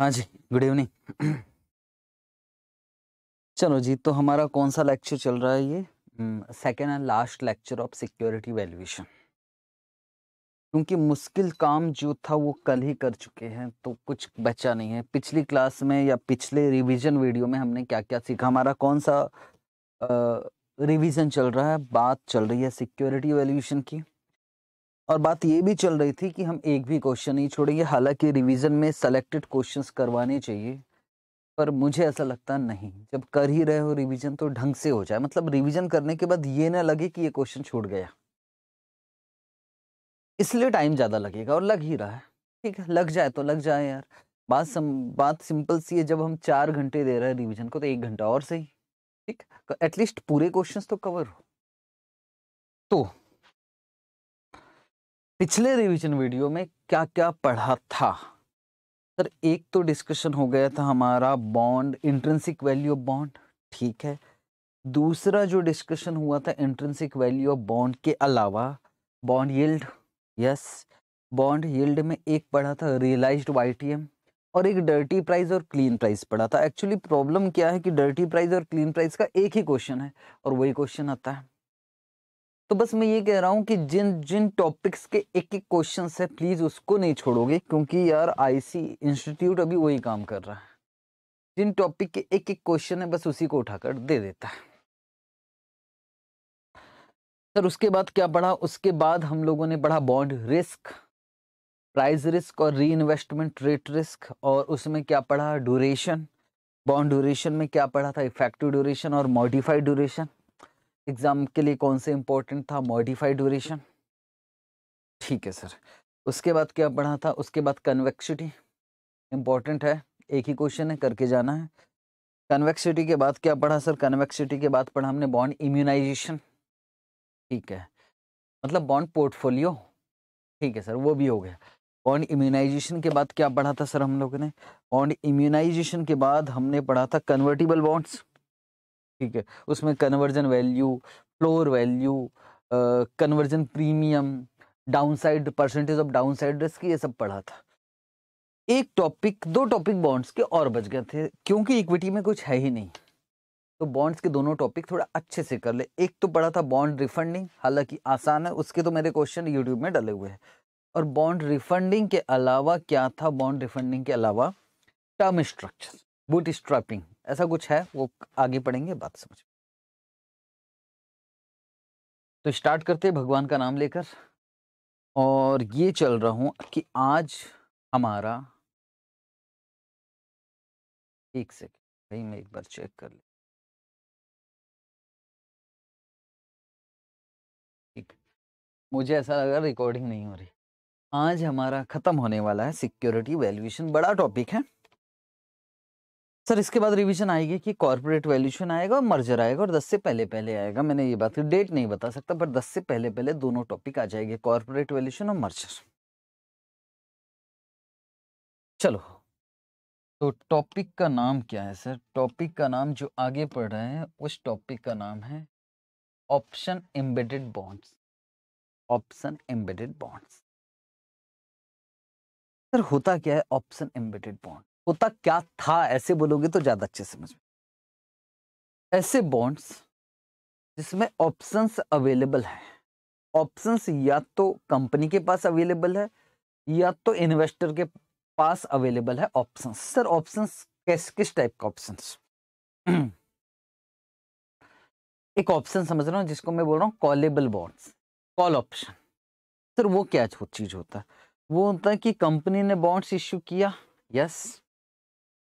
हाँ जी good evening चलो जी तो हमारा कौन सा लेक्चर चल रहा है ये? Second and last lecture of security valuation क्योंकि मुश्किल काम जो था वो कल ही कर चुके हैं तो कुछ बचा नहीं है। पिछली क्लास में या पिछले रिवीजन वीडियो में हमने क्या क्या सीखा? हमारा कौन सा रिवीजन चल रहा है? बात चल रही है सिक्योरिटी वैल्यूएशन की। और बात ये भी चल रही थी कि हम एक भी क्वेश्चन नहीं छोड़ेंगे। हालाँकि रिवीजन में सेलेक्टेड क्वेश्चंस करवाने चाहिए पर मुझे ऐसा लगता नहीं। जब कर ही रहे हो रिवीजन तो ढंग से हो जाए। मतलब रिवीजन करने के बाद ये ना लगे कि ये क्वेश्चन छूट गया। इसलिए टाइम ज़्यादा लगेगा और लग ही रहा है। ठीक है लग जाए तो लग जाए यार। बात सम, बात सिंपल सी है जब हम चार घंटे दे रहे हैं रिवीजन को तो एक घंटा और सही। ठीक? एटलीस्ट पूरे क्वेश्चंस तो कवर हो। तो पिछले रिवीजन वीडियो में क्या क्या पढ़ा था? सर, एक तो डिस्कशन हो गया था हमारा bond intrinsic value of bond ठीक है। दूसरा जो डिस्कशन हुआ था इंट्रेंसिक वैल्यू ऑफ़ बॉन्ड के अलावा bond yield yes bond yield में एक पढ़ा था रियलाइज्ड वाईटीएम और एक डर्टी प्राइस और क्लीन प्राइस पढ़ा था। एक्चुअली प्रॉब्लम क्या है कि डर्टी प्राइस और क्लीन प्राइस का एक ही क्वेश्चन है और वही क्वेश्चन आता है। तो बस मैं ये कह रहा हूँ कि जिन जिन टॉपिक्स के एक एक क्वेश्चन है प्लीज़ उसको नहीं छोड़ोगे, क्योंकि यार आईसी इंस्टीट्यूट अभी वही काम कर रहा है। जिन टॉपिक के एक एक क्वेश्चन है, बस उसी को उठाकर दे देता है। सर, उसके बाद क्या पढ़ा? उसके बाद हम लोगों ने पढ़ा बॉन्ड रिस्क प्राइस रिस्क और री इन्वेस्टमेंट रेट रिस्क और उसमें क्या पढ़ा? ड्यूरेशन बॉन्ड ड्यूरेशन में क्या पढ़ा था? इफ़ेक्टिव ड्यूरेशन और मॉडिफाइड ड्यूरेशन एग्ज़ाम के लिए कौन से इंपॉर्टेंट था? Modified duration. ठीक है सर। उसके बाद क्या पढ़ा था? उसके बाद कन्वेक्सिटी। इंपॉर्टेंट है। एक ही क्वेश्चन है, करके जाना है। कन्वेक्सिटी के बाद क्या पढ़ा सर? कन्वेक्सिटी के बाद पढ़ा हमने बॉन्ड इम्यूनाइजेशन। ठीक है। मतलब बॉन्ड पोर्टफोलियो। ठीक है सर, वो भी हो गया। बॉन्ड इम्यूनाइजेशन के बाद क्या पढ़ा था सर हम लोगों ने? बॉन्ड इम्यूनाइजेशन के बाद हमने पढ़ा था कन्वर्टिबल बॉन्ड्स। ठीक है? उसमें conversion value floor value conversion premium downside percentage of downside risk ये सब पढ़ा था। एक टॉपिक दो टॉपिक बॉन्ड्स के और बच गए थे, क्योंकि इक्विटी में कुछ है ही नहीं। तो बॉन्ड्स के दोनों टॉपिक थोड़ा अच्छे से कर ले। एक तो पढ़ा था बॉन्ड रिफंडिंग हालाँकि आसान है, उसके तो मेरे क्वेश्चन यूट्यूब में डले हुए हैं। और बॉन्ड रिफंडिंग के अलावा क्या था? बॉन्ड रिफंडिंग के अलावा टर्म स्ट्रक्चर बूट स्ट्रैपिंग ऐसा कुछ है, वो आगे पढ़ेंगे, बात समझ तो स्टार्ट करते भगवान का नाम लेकर। और ये चल रहा हूँ कि आज हमारा एक सेकेंड, भाई मैं एक बार चेक कर ले। ठीक। मुझे ऐसा लगा रिकॉर्डिंग नहीं हो रही। आज हमारा खत्म होने वाला है सिक्योरिटी वैल्यूएशन बड़ा टॉपिक है। सर, इसके बाद रिवीजन आएगी कि कॉर्पोरेट वैल्यूशन आएगा और मर्जर आएगा और 10 से पहले पहले आएगा। मैंने ये बात डेट नहीं बता सकता, पर 10 से पहले पहले दोनों टॉपिक आ जाएँगे, कॉर्पोरेट वैल्यूशन और मर्जर। चलो तो टॉपिक का नाम क्या है सर? टॉपिक का नाम जो आगे पढ़ रहे हैं, उस टॉपिक का नाम है option embedded bonds option embedded bonds sir, होता क्या है ऑप्शन एम्बेडेड बॉन्ड होता क्या था, ऐसे बोलोगे तो ज़्यादा अच्छे समझ में ऐसे बॉन्ड्स जिसमें ऑप्शंस अवेलेबल है। ऑप्शंस या तो कंपनी के पास अवेलेबल है, या तो इन्वेस्टर के पास अवेलेबल है ऑप्शंस सर ऑप्शंस किस किस टाइप का ऑप्शंस एक ऑप्शन समझ रहा हूँ जिसको मैं बोल रहा हूँ callable bonds call option sir वो क्या चीज़ होता है? वो होता है कि कंपनी ने बॉन्ड्स इश्यू किया यस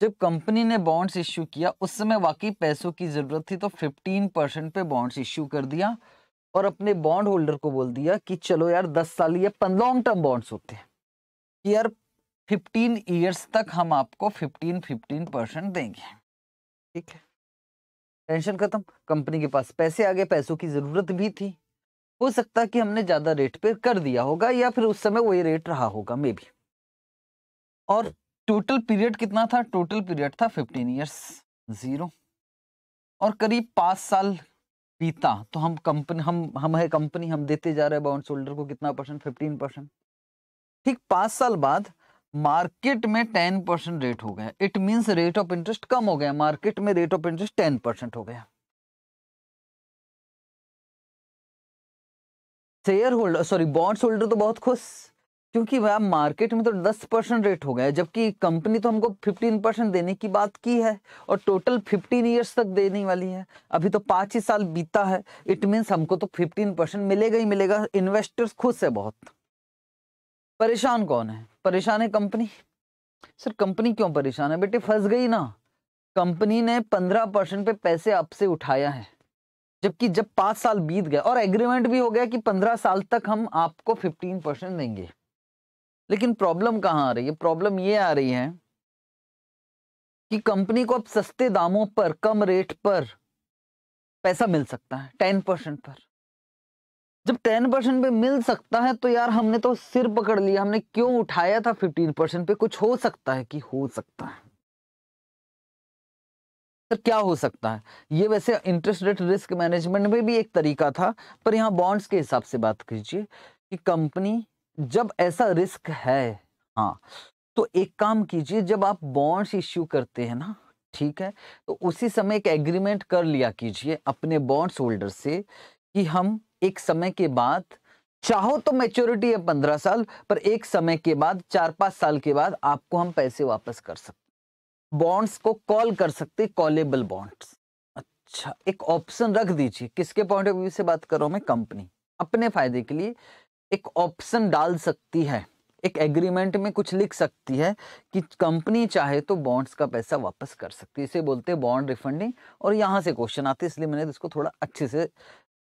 जब कंपनी ने बॉन्ड्स इश्यू किया, उस समय वाकई पैसों की ज़रूरत थी तो 15 परसेंट पे बॉन्ड्स इश्यू कर दिया और अपने बॉन्ड होल्डर को बोल दिया कि चलो यार 10 साल ये लॉन्ग टर्म बॉन्ड्स होते हैं। कि यार 15 ईयर्स तक हम आपको 15 15 परसेंट देंगे। ठीक है? टेंशन खत्म। कंपनी के पास पैसे आ गए, पैसों की ज़रूरत भी थी। हो सकता कि हमने ज़्यादा रेट पे कर दिया होगा या फिर उस समय वही रेट रहा होगा मे बी और टोटल पीरियड कितना था? टोटल पीरियड था फिफ्टीन ईयर्स ज़ीरो और करीब पाँच साल बीता तो हम कंपनी हम हम है कंपनी हम देते जा रहे बाउंड होल्डर को कितना परसेंट फिफ्टीन परसेंट ठीक पाँच साल बाद मार्केट में टेन परसेंट रेट हो गया। It means rate of interest कम हो गया। मार्केट में rate of interest ten percent हो गया। Share holder sorry bond holder तो बहुत खुश। क्योंकि वह मार्केट में तो दस परसेंट रेट हो गया, जबकि कंपनी तो हमको फिफ्टीन परसेंट देने की बात की है और टोटल फिफ्टीन ईयर्स तक देने वाली है। अभी तो पाँच ही साल बीता है इट मीन्स हमको तो फिफ्टीन परसेंट मिलेगा ही मिलेगा इन्वेस्टर्स खुश है बहुत। परेशान कौन है? परेशान है कंपनी। सर, कंपनी क्यों परेशान है? बेटे, फंस गई ना। कंपनी ने पंद्रह परसेंट पे पैसे आपसे उठाया है, जबकि जब पाँच साल बीत गया और एग्रीमेंट भी हो गया कि पंद्रह साल तक हम आपको फिफ्टीन परसेंट देंगे। लेकिन प्रॉब्लम कहाँ आ रही है? प्रॉब्लम ये आ रही है कि कंपनी को अब सस्ते दामों पर, कम रेट पर पैसा मिल सकता है टेन परसेंट पर। जब टेन परसेंट पे मिल सकता है तो यार हमने तो सिर पकड़ लिया, हमने क्यों उठाया था फिफ्टीन परसेंट पे? कुछ हो सकता है कि हो सकता है। तो क्या हो सकता है? ये वैसे इंटरेस्ट रेट रिस्क मैनेजमेंट में भी एक तरीका था, पर यहाँ बॉन्ड्स के हिसाब से बात कीजिए कि कंपनी जब ऐसा रिस्क है हाँ तो एक काम कीजिए, जब आप बॉन्ड्स इश्यू करते हैं ना, ठीक है तो उसी समय एक एग्रीमेंट कर लिया कीजिए अपने बॉन्ड्स होल्डर से कि हम एक समय के बाद, चाहो तो मेच्योरिटी है पंद्रह साल, पर एक समय के बाद, चार पाँच साल के बाद आपको हम पैसे वापस कर सकते बॉन्ड्स को कॉल कर सकते कॉलेबल बॉन्ड्स। अच्छा एक ऑप्शन रख दीजिए। किसके पॉइंट ऑफ़ व्यू से बात कर रहा हूँ मैं? कंपनी। अपने फ़ायदे के लिए एक ऑप्शन डाल सकती है। एक एग्रीमेंट में कुछ लिख सकती है कि कंपनी चाहे तो बॉन्ड्स का पैसा वापस कर सकती है। इसे बोलते हैं बॉन्ड रिफंडिंग और यहाँ से क्वेश्चन आते हैं, इसलिए मैंने इसको थोड़ा अच्छे से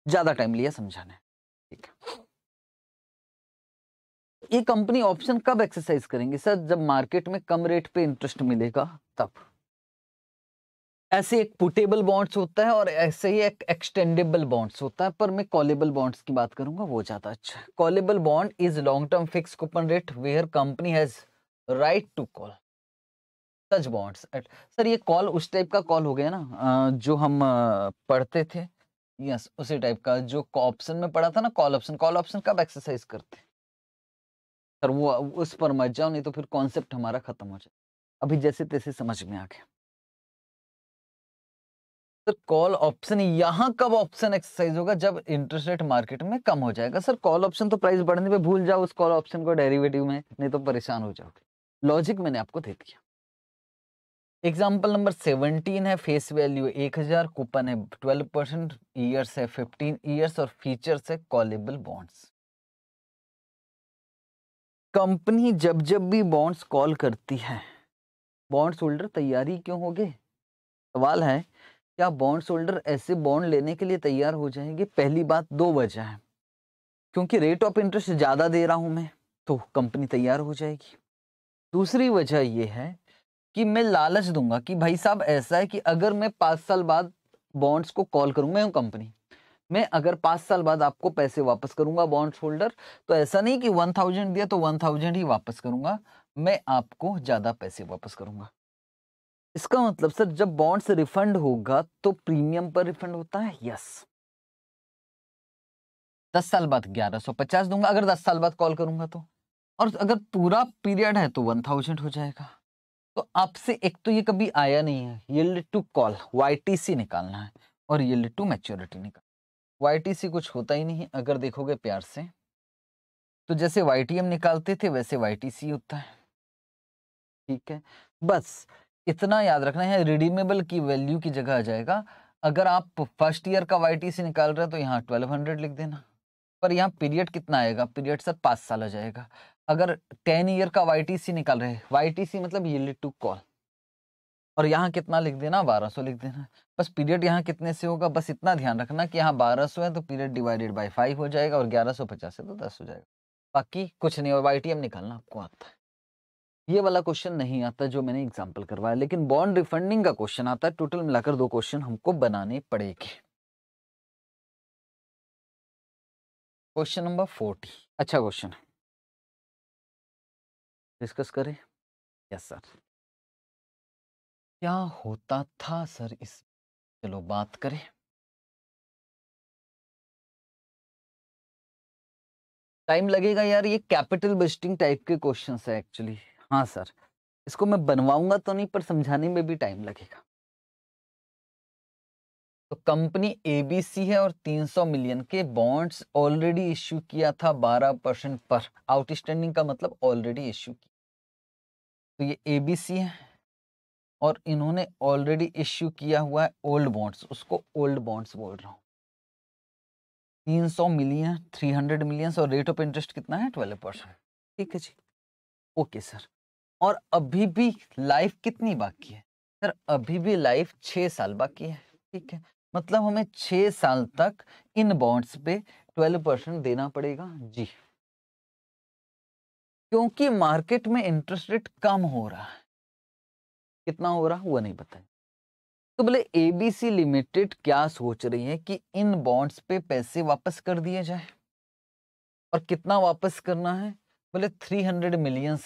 ज़्यादा टाइम लिया समझाने। ठीक है। ये कंपनी ऑप्शन कब एक्सरसाइज करेंगे? सर, जब मार्केट में कम रेट पे इंटरेस्ट मिलेगा, तब। ऐसे एक पुटेबल बॉन्ड्स होता है और ऐसे ही एक एक्सटेंडेबल बॉन्ड्स होता है, पर मैं कॉलेबल बॉन्ड्स की बात करूँगा, वो ज़्यादा अच्छा callable bond is long term fix coupon rate where company has right to call such bonds sir, ये कॉल उस टाइप का कॉल हो गया ना जो हम पढ़ते थे। यस उसी टाइप का, जो ऑप्शन में पढ़ा था ना कॉल ऑप्शन कॉल ऑप्शन कब एक्सरसाइज करते सर, वो, उस पर मत जाओ, नहीं तो फिर कॉन्सेप्ट हमारा खत्म हो जाए। अभी जैसे तैसे समझ में आ गया। सर, कॉल ऑप्शन, यहाँ कब ऑप्शन एक्सरसाइज होगा? जब इंटरेस्ट रेट मार्केट में कम हो जाएगा। सर, कॉल ऑप्शन तो प्राइस बढ़ने पे भूल जाओ, उस कॉल ऑप्शन को डेरिवेटिव में, नहीं तो परेशान हो जाओगे। लॉजिक मैंने आपको दे दिया। एग्ज़ाम्पल नंबर सेवनटीन है फेस वैल्यू एक हज़ार कूपन है ट्वेल्व परसेंट ईयर्स है फिफ्टीन ईयर्स और फीचर्स है कॉलेबल बॉन्ड्स कंपनी जब जब भी बॉन्ड्स कॉल करती है बॉन्ड्स होल्डर तैयारी क्यों होगे? सवाल है क्या बॉन्ड होल्डर ऐसे बॉन्ड लेने के लिए तैयार हो जाएँगे? पहली बात दो वजह है। क्योंकि रेट ऑफ़ इंटरेस्ट ज़्यादा दे रहा हूँ मैं तो कंपनी तैयार हो जाएगी। दूसरी वजह यह है कि मैं लालच दूँगा कि भाई साहब, ऐसा है कि अगर मैं पाँच साल बाद बॉन्ड्स को कॉल करूँ, मैं कंपनी मैं अगर पाँच साल बाद आपको पैसे वापस करूँगा बॉन्ड होल्डर तो ऐसा नहीं कि वन थाउज़ेंड दिया तो वन थाउज़ेंड ही वापस करूँगा, मैं आपको ज़्यादा पैसे वापस करूँगा। इसका मतलब सर, जब बॉन्ड से रिफंड होगा तो प्रीमियम पर रिफंड होता है? यस दस साल बाद ग्यारह सौ पचास दूँगा, अगर दस साल बाद कॉल करूँगा तो। और अगर पूरा पीरियड है तो वन थाउज़ेंड हो जाएगा। तो आपसे एक तो ये कभी आया नहीं है यील्ड टू कॉल वाईटीसी निकालना है, और यील्ड टू मैच्योरिटी निकाल। वाईटीसी कुछ होता ही नहीं अगर देखोगे प्यार से। तो जैसे वाईटीएम निकालते थे, वैसे वाईटीसी होता है। ठीक है? बस इतना याद रखना है रिडीमेबल की वैल्यू की जगह आ जाएगा। अगर आप फ़र्स्ट ईयर का वाई से निकाल रहे हैं तो यहाँ ट्वेल्व हंड्रेड लिख देना। पर यहाँ पीरियड कितना आएगा? पीरियड सर पाँच साल आ जाएगा। अगर टेन ईयर का वाईटीसी निकाल रहे हैं वाई मतलब ये टू कॉल और यहाँ कितना लिख देना? बारह सौ लिख देना। बस पीरियड यहाँ कितने से होगा? बस इतना ध्यान रखना कि यहाँ बारह सौ है तो पीरियड डिवाइडेड बाई फाइव हो जाएगा और ग्यारह सौ पचास है तो दस हो जाएगा। बाकी कुछ नहीं, और वाईटीएम निकालना आपको आता है। ये वाला क्वेश्चन नहीं आता जो मैंने एग्ज़ाम्पल करवाया, लेकिन बॉन्ड रिफंडिंग का क्वेश्चन आता है, टोटल मिलाकर दो क्वेश्चन हमको बनाने पड़ेंगे। Question number forty. अच्छा क्वेश्चन डिस्कस करें? Yes, sir. क्या होता था, सर, इस, चलो बात करें। टाइम लगेगा यार, ये कैपिटल बजटिंग टाइप के क्वेश्चन है, एक्चुअली। हाँ सर, इसको मैं बनवाऊँगा तो नहीं, पर समझाने में भी टाइम लगेगा। तो कंपनी एबीसी है और 300 मिलियन के बॉन्ड्स ऑलरेडी इश्यू किया था 12 परसेंट पर। आउटस्टैंडिंग का मतलब ऑलरेडी इश्यू किया। तो ये एबीसी है और इन्होंने ऑलरेडी इश्यू किया हुआ है ओल्ड बॉन्ड्स, उसको ओल्ड बॉन्ड्स बोल रहा हूँ। 300 मिलियन 300 मिलियन और रेट ऑफ़ इंटरेस्ट कितना है? 12 परसेंट। ठीक है जी। Okay sir. और अभी भी लाइफ कितनी बाकी है? सर, अभी भी लाइफ छः साल बाकी है, ठीक है? मतलब हमें छः साल तक इन बॉन्ड्स पे ट्वेल्व परसेंट देना पड़ेगा? जी। क्योंकि मार्केट में इंटरेस्ट रेट कम हो रहा है। कितना हो रहा है, वो नहीं बताए तो बोले एबीसी लिमिटेड क्या सोच रही है कि इन बॉन्ड्स पे पैसे वापस कर दिए जाए? और कितना वापस करना है? बोले 300 मिलियंस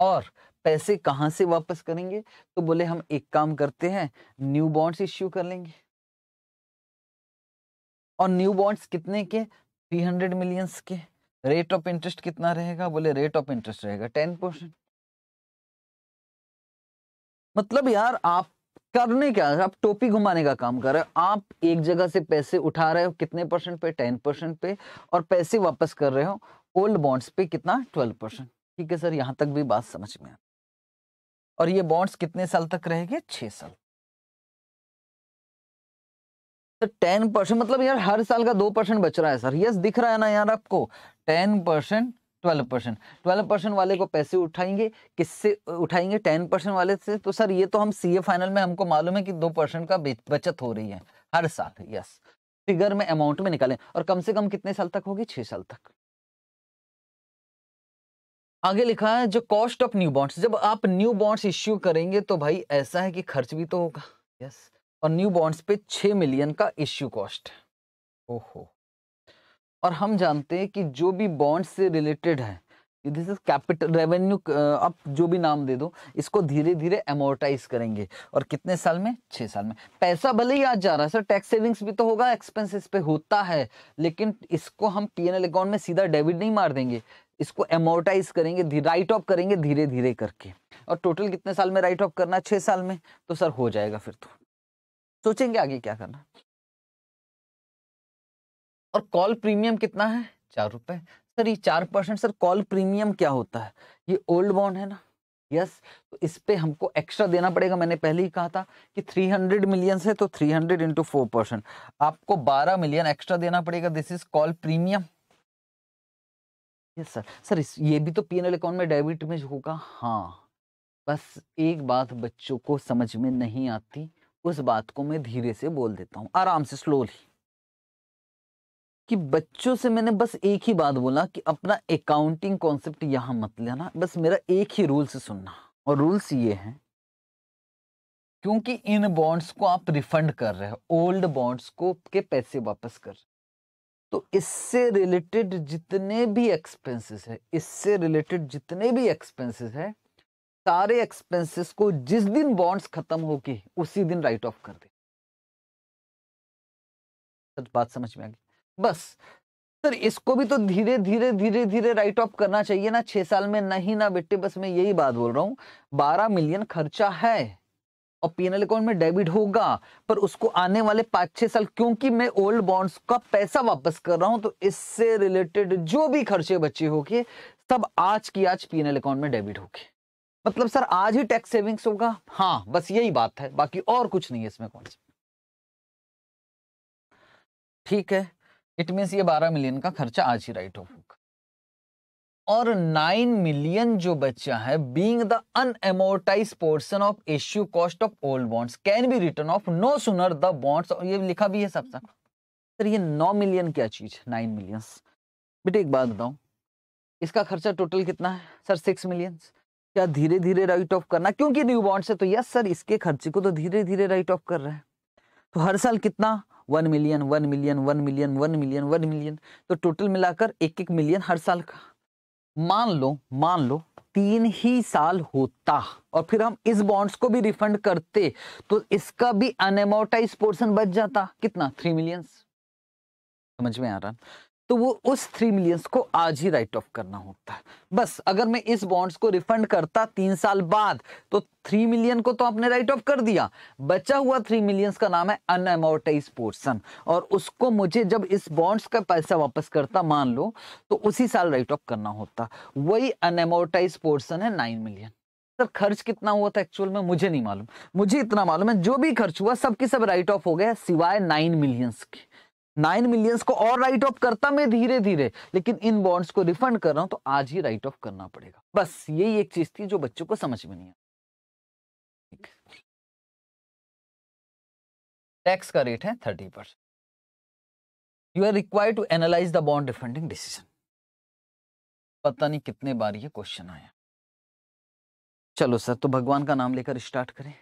और पैसे कहाँ से वापस करेंगे? तो बोले, हम एक काम करते हैं, न्यू बॉन्ड्स इश्यू कर लेंगे। और न्यू बॉन्ड्स कितने के? 300 मिलियंस के। रेट ऑफ़ इंटरेस्ट कितना रहेगा? बोले, रेट ऑफ़ इंटरेस्ट रहेगा टेन परसेंट. मतलब यार, आप करने क्या आप टोपी घुमाने का काम कर रहे हो। आप एक जगह से पैसे उठा रहे हो कितने परसेंट पे? टेन परसेंट पे। और पैसे वापस कर रहे हो ओल्ड बॉन्ड्स पे कितना? Twelve percent. ठीक है सर, यहाँ तक भी बात समझ में आ और ये बॉन्ड्स कितने साल तक रहेंगे? छह साल। तो टेन परसेंट मतलब यार हर साल का दो परसेंट बच रहा है सर। यस, दिख रहा है ना यार आपको? Ten percent, twelve percent. Twelve percent वाले को पैसे उठाएँगे? किससे उठाएँगे? टेन परसेंट वाले से? तो सर ये तो हम सी ए फाइनल में हमको मालूम है कि दो परसेंट का बचत हो रही है। हर साल, यस। फिगर में अमाउंट में निकालें। और कम से कम कितने साल तक होगी? छह साल तक। आगे लिखा है, जो कॉस्ट ऑफ़ न्यू बॉन्ड्स जब आप न्यू बॉन्ड्स इश्यू करेंगे तो भाई ऐसा है कि खर्च भी तो होगा। यस और न्यू बॉन्ड्स पे छह मिलियन का इश्यू कॉस्ट ओहो। और हम जानते हैं कि जो भी बॉन्ड से रिलेटेड है दिस इज़ कैपिटल रेवेन्यू आप जो भी नाम दे दो, इसको धीरे धीरे एमोर्टाइज करेंगे। और कितने साल में? छह साल में। पैसा भले ही आज जा रहा है, सर टैक्स सेविंग्स भी तो होगा एक्सपेंसेस पे होता है, लेकिन इसको हम पीएनएल अकाउंट में सीधा डेबिट नहीं मार देंगे। इसको एमोर्टाइज करेंगे राइट ऑफ़ करेंगे धीरे धीरे करके। और टोटल कितने साल में राइट ऑफ़ करना? छह साल में। तो सर, हो जाएगा फिर तो। सोचेंगे आगे क्या करना। और कॉल प्रीमियम कितना है? चार रुपए। सर, ये चार परसेंट सर कॉल प्रीमियम क्या होता है? ये ओल्ड बॉन्ड है ना? यस तो इस पे हमको एक्स्ट्रा देना पड़ेगा। मैंने पहले ही कहा था कि 300 मिलियन है तो 300 हंड्रेड इंटू फोर परसेंट आपको 12 मिलियन एक्स्ट्रा देना पड़ेगा। This is call premium yes sir sir इस, ये भी तो पीएनएल अकाउंट में डेबिट में होगा हाँ। बस एक बात बच्चों को समझ में नहीं आती, उस बात को मैं धीरे से बोल देता हूँ, आराम से स्लोली कि बच्चों से मैंने बस एक ही बात बोला कि अपना अकाउंटिंग कॉन्सेप्ट यहाँ मत लेना, बस मेरा एक ही रूल से सुनना। और रूल्स ये हैं, क्योंकि इन बॉन्ड्स को आप रिफंड कर रहे हो ओल्ड बॉन्ड्स को के पैसे वापस कर तो इससे रिलेटेड जितने भी एक्सपेंसेस है, इससे रिलेटेड जितने भी एक्सपेंसेस है, सारे एक्सपेंसेस को जिस दिन बॉन्ड्स खत्म होके उसी दिन राइट ऑफ़ कर दे। बात समझ में आ गई? बस। सर, इसको भी तो धीरे धीरे धीरे धीरे राइट ऑफ़ करना चाहिए ना, छह साल में नहीं ना बेटे, बस मैं यही बात बोल रहा हूँ, बारह मिलियन खर्चा है। और पीएनएल अकाउंट में डेबिट होगा, पर उसको आने वाले पाँच छह साल, क्योंकि मैं ओल्ड बॉन्ड्स का पैसा वापस कर रहा हूँ तो इससे रिलेटेड जो भी खर्चे बचे होंगे, सब आज की आज पीएनएल अकाउंट में डेबिट होंगे। मतलब सर, आज ही टैक्स सेविंग्स होगा? हाँ बस यही बात है, बाकी और कुछ नहीं है इसमें कौन सा। ठीक है इट मीन ये बारह मिलियन का खर्चा आज ही राइट ऑफ़ होगा। और नाइन मिलियन जो बच्चा है being the unamortize portion of issue cost of old bonds can be written off no sooner the bonds और ये लिखा भी है सब सर, ये नौ मिलियन क्या चीज़ नाइन मिलियन बेटे, एक बात बताऊँ, इसका खर्चा टोटल कितना है? सर सिक्स मिलियन क्या धीरे धीरे राइट ऑफ़ करना, क्योंकि न्यू बॉन्ड्स है तो यस सर, इसके खर्चे को तो धीरे धीरे राइट ऑफ़ कर रहे हैं। तो हर साल कितना? One million one million one million one million one million तो टोटल मिलाकर एक एक मिलियन हर साल का। मान लो मान लो, तीन ही साल होता और फिर हम इस बॉन्ड्स को भी रिफंड करते तो इसका भी अनएमोटाइज पोर्शन बच जाता। कितना? थ्री मिलियंस समझ में आ रहा? तो वो उस थ्री मिलियंस को आज ही राइट ऑफ़ करना होता है। बस, अगर मैं इस बॉन्ड्स को रिफंड करता तीन साल बाद तो थ्री मिलियन को तो आपने राइट ऑफ़ कर दिया। बचा हुआ थ्री मिलियंस का नाम है अनएमोर्टाइज पोर्सन और उसको मुझे जब इस बॉन्ड्स का पैसा वापस करता, मान लो तो उसी साल राइट ऑफ़ करना होता। वही अनएमोर्टाइज पोर्सन है नाइन मिलियन सर, खर्च कितना हुआ था एक्चुअल में? मुझे नहीं मालूम। मुझे इतना मालूम है, जो भी खर्च हुआ सबके सब राइट ऑफ़ हो गया सिवाय नाइन मिलियंस के। नाइन मिलियंस को और राइट ऑफ़ करता मैं धीरे धीरे लेकिन इन बॉन्ड्स को रिफंड कर रहा हूँ तो आज ही राइट ऑफ़ करना पड़ेगा। बस, यही एक चीज़ थी जो बच्चों को समझ में नहीं आई टैक्स का रेट है thirty percent you are required to analyse the bond refunding decision पता नहीं कितने बार ये क्वेश्चन आया। चलो सर तो भगवान का नाम लेकर स्टार्ट करें।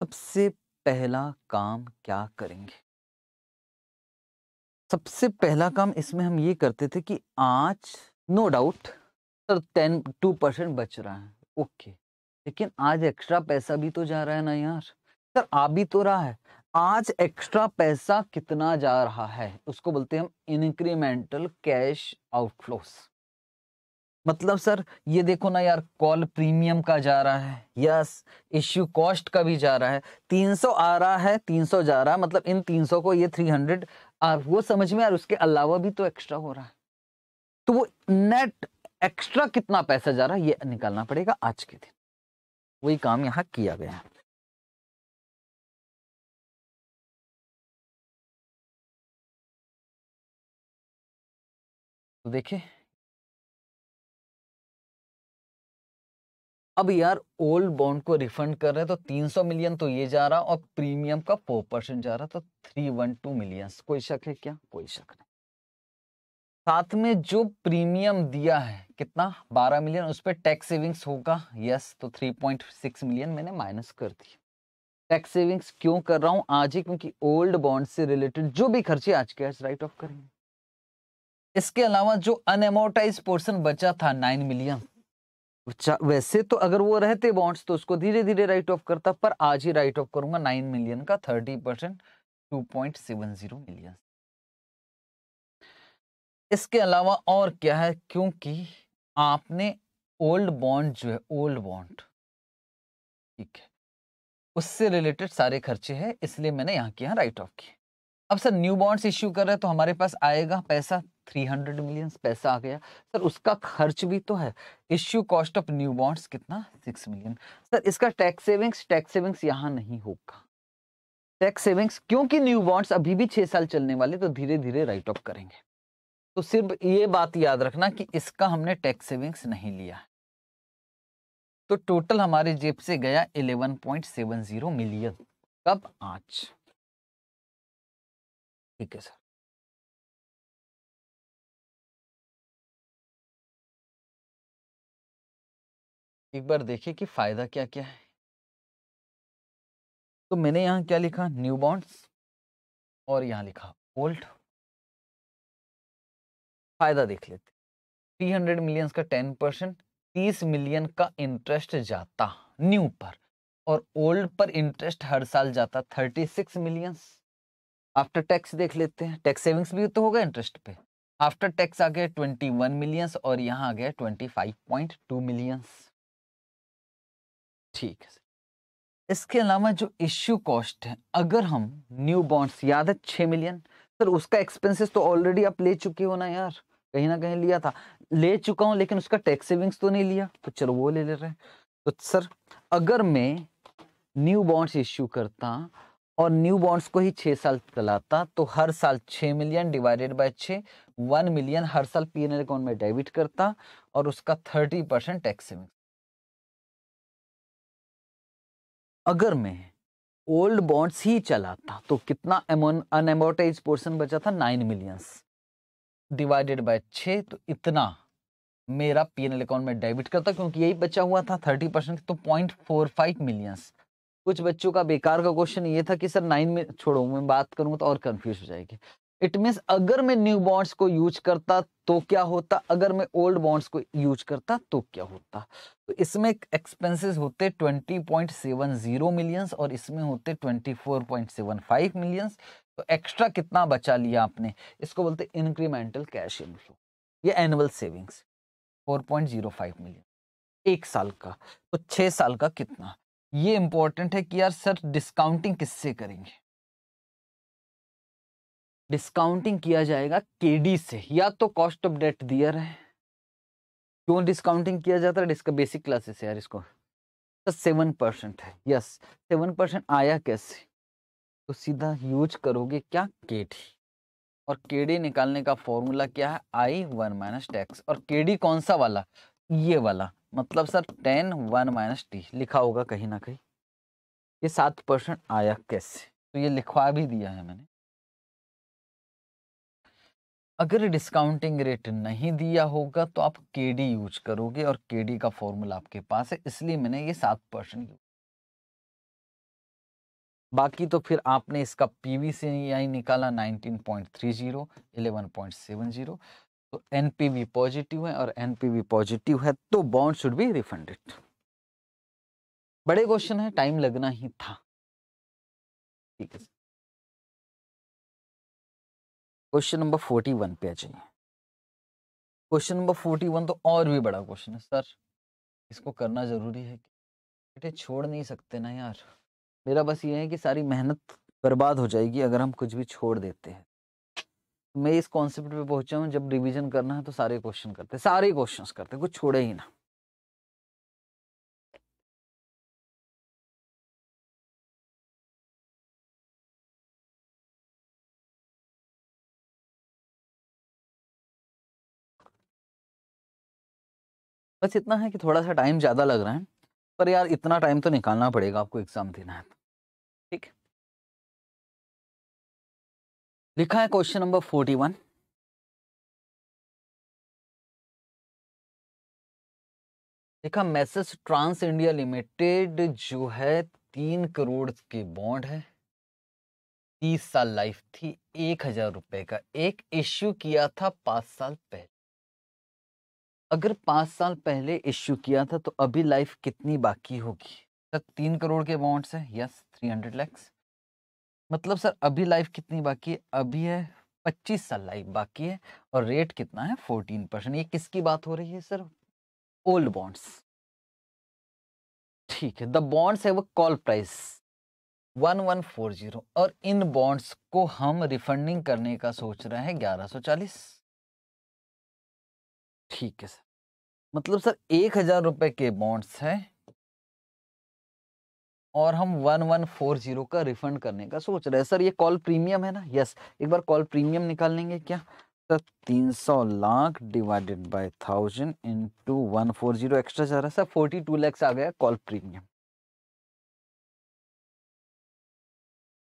सबसे पहला काम क्या करेंगे? सबसे पहला काम इसमें हम ये करते थे कि आज, no doubt, sir ten, two percent बच रहा है। ओके। लेकिन आज एक्स्ट्रा पैसा भी तो जा रहा है ना यार। सर, आ भी तो रहा है। आज एक्स्ट्रा पैसा कितना जा रहा है? उसको बोलते हैं हम इंक्रीमेंटल कैश आउटफ्लोस मतलब सर, ये देखो ना यार कॉल प्रीमियम का जा रहा है। यस इश्यू कॉस्ट का भी जा रहा है। 300 आ रहा है 300 जा रहा है। मतलब इन 300 को ये 300 आ, वो समझ में यार उसके अलावा भी तो एक्स्ट्रा हो रहा है। तो वो नेट एक्स्ट्रा कितना पैसा जा रहा है ये निकालना पड़ेगा आज के दिन। वही काम यहाँ किया गया है। तो देखिए अब यार ओल्ड बॉन्ड को रिफंड कर रहे हैं तो 300 मिलियन तो ये जा रहा और प्रीमियम का फोर परसेंट जा रहा तो 312 मिलियन कोई शक है क्या? कोई शक नहीं। साथ में जो प्रीमियम दिया है, कितना? 12 मिलियन उस पर टैक्स सेविंग्स होगा? यस तो 3.6 मिलियन मैंने माइनस कर दिया टैक्स सेविंग्स क्यों कर रहा हूँ? आज ही क्योंकि ओल्ड बॉन्ड से रिलेटेड जो भी खर्चे आज के आज राइट ऑफ़ करेंगे। इसके अलावा जो अनएमोटाइज पोर्सन बचा था नाइन मिलियन वैसे तो अगर वो रहते बॉन्ड्स तो उसको धीरे धीरे राइट ऑफ़ करता, पर आज ही राइट ऑफ़ करूँगा नाइन मिलियन का thirty percent two point seven zero million इसके अलावा और क्या है? क्योंकि आपने ओल्ड बॉन्ड जो है ओल्ड बॉन्ड ठीक है, उससे रिलेटेड सारे खर्चे हैं, इसलिए मैंने यहाँ के यहाँ राइट ऑफ़ किए। अब सर न्यू बॉन्ड्स इश्यू कर रहे हैं तो हमारे पास आएगा पैसा 300 मिलियन पैसा आ गया। सर, उसका खर्च भी तो है। Issue cost of new bonds कितना? सिक्स मिलियन सर, इसका टैक्स सेविंग्स टैक्स सेविंग्स यहाँ नहीं होगा। टैक्स सेविंग्स क्योंकि न्यू बॉन्ड्स अभी भी छह साल चलने वाले तो धीरे धीरे राइट ऑफ़ करेंगे। तो सिर्फ़ ये बात याद रखना कि इसका हमने टैक्स सेविंग्स नहीं लिया तो टोटल हमारे जेब से गया 11.70 मिलियन कब? आज। ठीक है सर एक बार देखिए कि फ़ायदा क्या क्या है। तो मैंने यहाँ क्या लिखा? न्यू बॉन्ड्स और यहाँ लिखा ओल्ड। फ़ायदा देख लेते थ्री हंड्रेड मिलियंस का टेन परसेंट, तीस मिलियन का इंटरेस्ट जाता न्यू पर और ओल्ड पर इंटरेस्ट हर साल जाता thirty six millions. After tax देख लेते हैं। टैक्स सेविंग्स भी तो होगा इंटरेस्ट पे। आफ्टर टैक्स आ गया ट्वेंटी वन मिलियंस और यहाँ आ गया twenty five point two millions ठीक है। इसके अलावा जो इश्यू कॉस्ट है, अगर हम न्यू बॉन्ड्स याद है छः मिलियन सर, उसका एक्सपेंसेस तो ऑलरेडी आप ले चुके हो ना यार। कहीं ना कहीं लिया था। ले चुका हूँ, लेकिन उसका टैक्स सेविंग्स तो नहीं लिया। तो चलो वो ले ले रहे हैं। तो सर, अगर मैं न्यू बॉन्ड्स इश्यू करता और न्यू बॉन्ड्स को ही छह साल चलाता तो हर साल छह मिलियन डिवाइडेड बाय छः वन मिलियन हर साल पी अकाउंट में डेबिट करता और उसका थर्टी परसेंट टैक्स सेविंग अगर मैं ओल्ड बॉन्ड्स ही चलाता तो कितना अनएमोटाइज पोर्शन बचा था? नाइन मिलियंस डिवाइडेड बाय छः तो इतना मेरा पी अकाउंट में डेबिट करता, क्योंकि यही बचा हुआ था थर्टी परसेंट तो पॉइंट फोर फाइव मिलियंस कुछ बच्चों का बेकार का क्वेश्चन ये था कि, सर नाइन में छोड़ो, मैं बात करूँ तो और कंफ्यूज हो जाएगी। इट मीन्स अगर मैं न्यू बॉन्ड्स को यूज़ करता तो क्या होता? अगर मैं ओल्ड बॉन्ड्स को यूज़ करता तो क्या होता? तो इसमें एक्सपेंसेस होते 20.70 मिलियंस और इसमें होते 24.75 मिलियंस तो एक्स्ट्रा कितना बचा लिया आपने? इसको बोलते इंक्रीमेंटल कैश इनफ्लो ये एनुअल सेविंग्स 4.05 मिलियन एक साल का। तो छह साल का कितना? ये इंपॉर्टेंट है कि यार सर डिस्काउंटिंग किससे करेंगे? डिस्काउंटिंग किया जाएगा केडी से। या तो कॉस्ट ऑफ़ डेट दिया रहे। क्यों डिस्काउंटिंग किया जाता है? इसका बेसिक क्लासेस है यार इसको। तो सेवन परसेंट है। यस सेवन परसेंट आया कैसे? तो सीधा यूज़ करोगे क्या केडी और केडी निकालने का फॉर्मूला क्या है? आई वन माइनस टैक्स और केडी कौन सा वाला? ये वाला मतलब sir ten one minus T, लिखा होगा कहीं ना कहीं। ये सात परसेंट आया कैसे? तो ये लिखवा भी दिया है मैंने। अगर डिस्काउंटिंग रेट नहीं दिया होगा तो आप केडी यूज़ करोगे और केडी का फॉर्मूला आपके पास है, इसलिए मैंने ये सात परसेंट बाकी तो फिर आपने इसका पीवी से आई निकाला 19.30 11.70 तो एनपीवी पॉजिटिव है और एनपीवी पॉजिटिव है तो बॉन्ड शुड बी रिफंडेड बड़े क्वेश्चन है टाइम लगना ही था। ठीक है। क्वेश्चन नंबर फोर्टी वन पे आ जाइए। क्वेश्चन नंबर फोर्टी वन तो और भी बड़ा क्वेश्चन है सर इसको करना ज़रूरी है बेटे छोड़ नहीं सकते ना यार। मेरा बस ये है कि सारी मेहनत बर्बाद हो जाएगी अगर हम कुछ भी छोड़ देते हैं। मैं इस कॉन्सेप्ट पे पहुँचा हूँ, जब रिवीजन करना है तो सारे क्वेश्चन करते, सारे क्वेश्चंस करते, कुछ छोड़े ही ना। बस इतना है कि थोड़ा सा टाइम ज़्यादा लग रहा है, पर यार इतना टाइम तो निकालना पड़ेगा आपको एग्ज़ाम देना है लिखा है क्वेश्चन नंबर फोर्टी वन। देखा मैसेज ट्रांस इंडिया लिमिटेड जो है, तीन करोड़ के बॉन्ड है। तीस साल लाइफ थी, एक हज़ार रुपए का। एक इश्यू किया था पाँच साल पहले। अगर पाँच साल पहले इश्यू किया था तो अभी लाइफ कितनी बाकी होगी? सर तीन करोड़ के अमाउंट है? Yes, three hundred lakhs. मतलब सर, अभी लाइफ कितनी बाकी है? अभी है पच्चीस साल लाइफ बाकी है और रेट कितना है? Fourteen percent. ये किसकी बात हो रही है सर? Old bonds. ठीक है, द बॉन्ड्स है वो call price one one four zero और इन बॉन्ड्स को हम रिफंडिंग करने का सोच रहे हैं ग्यारह सौ चालीस। ठीक है सर। मतलब सर, एक हज़ार रुपए के बॉन्ड्स हैं और हम वन वन फोर ज़ीरो का रिफंड करने का सोच रहे हैं। सर, ये कॉल प्रीमियम है ना? यस एक बार कॉल प्रीमियम निकाल लेंगे क्या? सर, तीन सौ lakh divided by thousand into one four zero extra जा रहा है। सर फोर्टी टू लैक्स आ गया कॉल प्रीमियम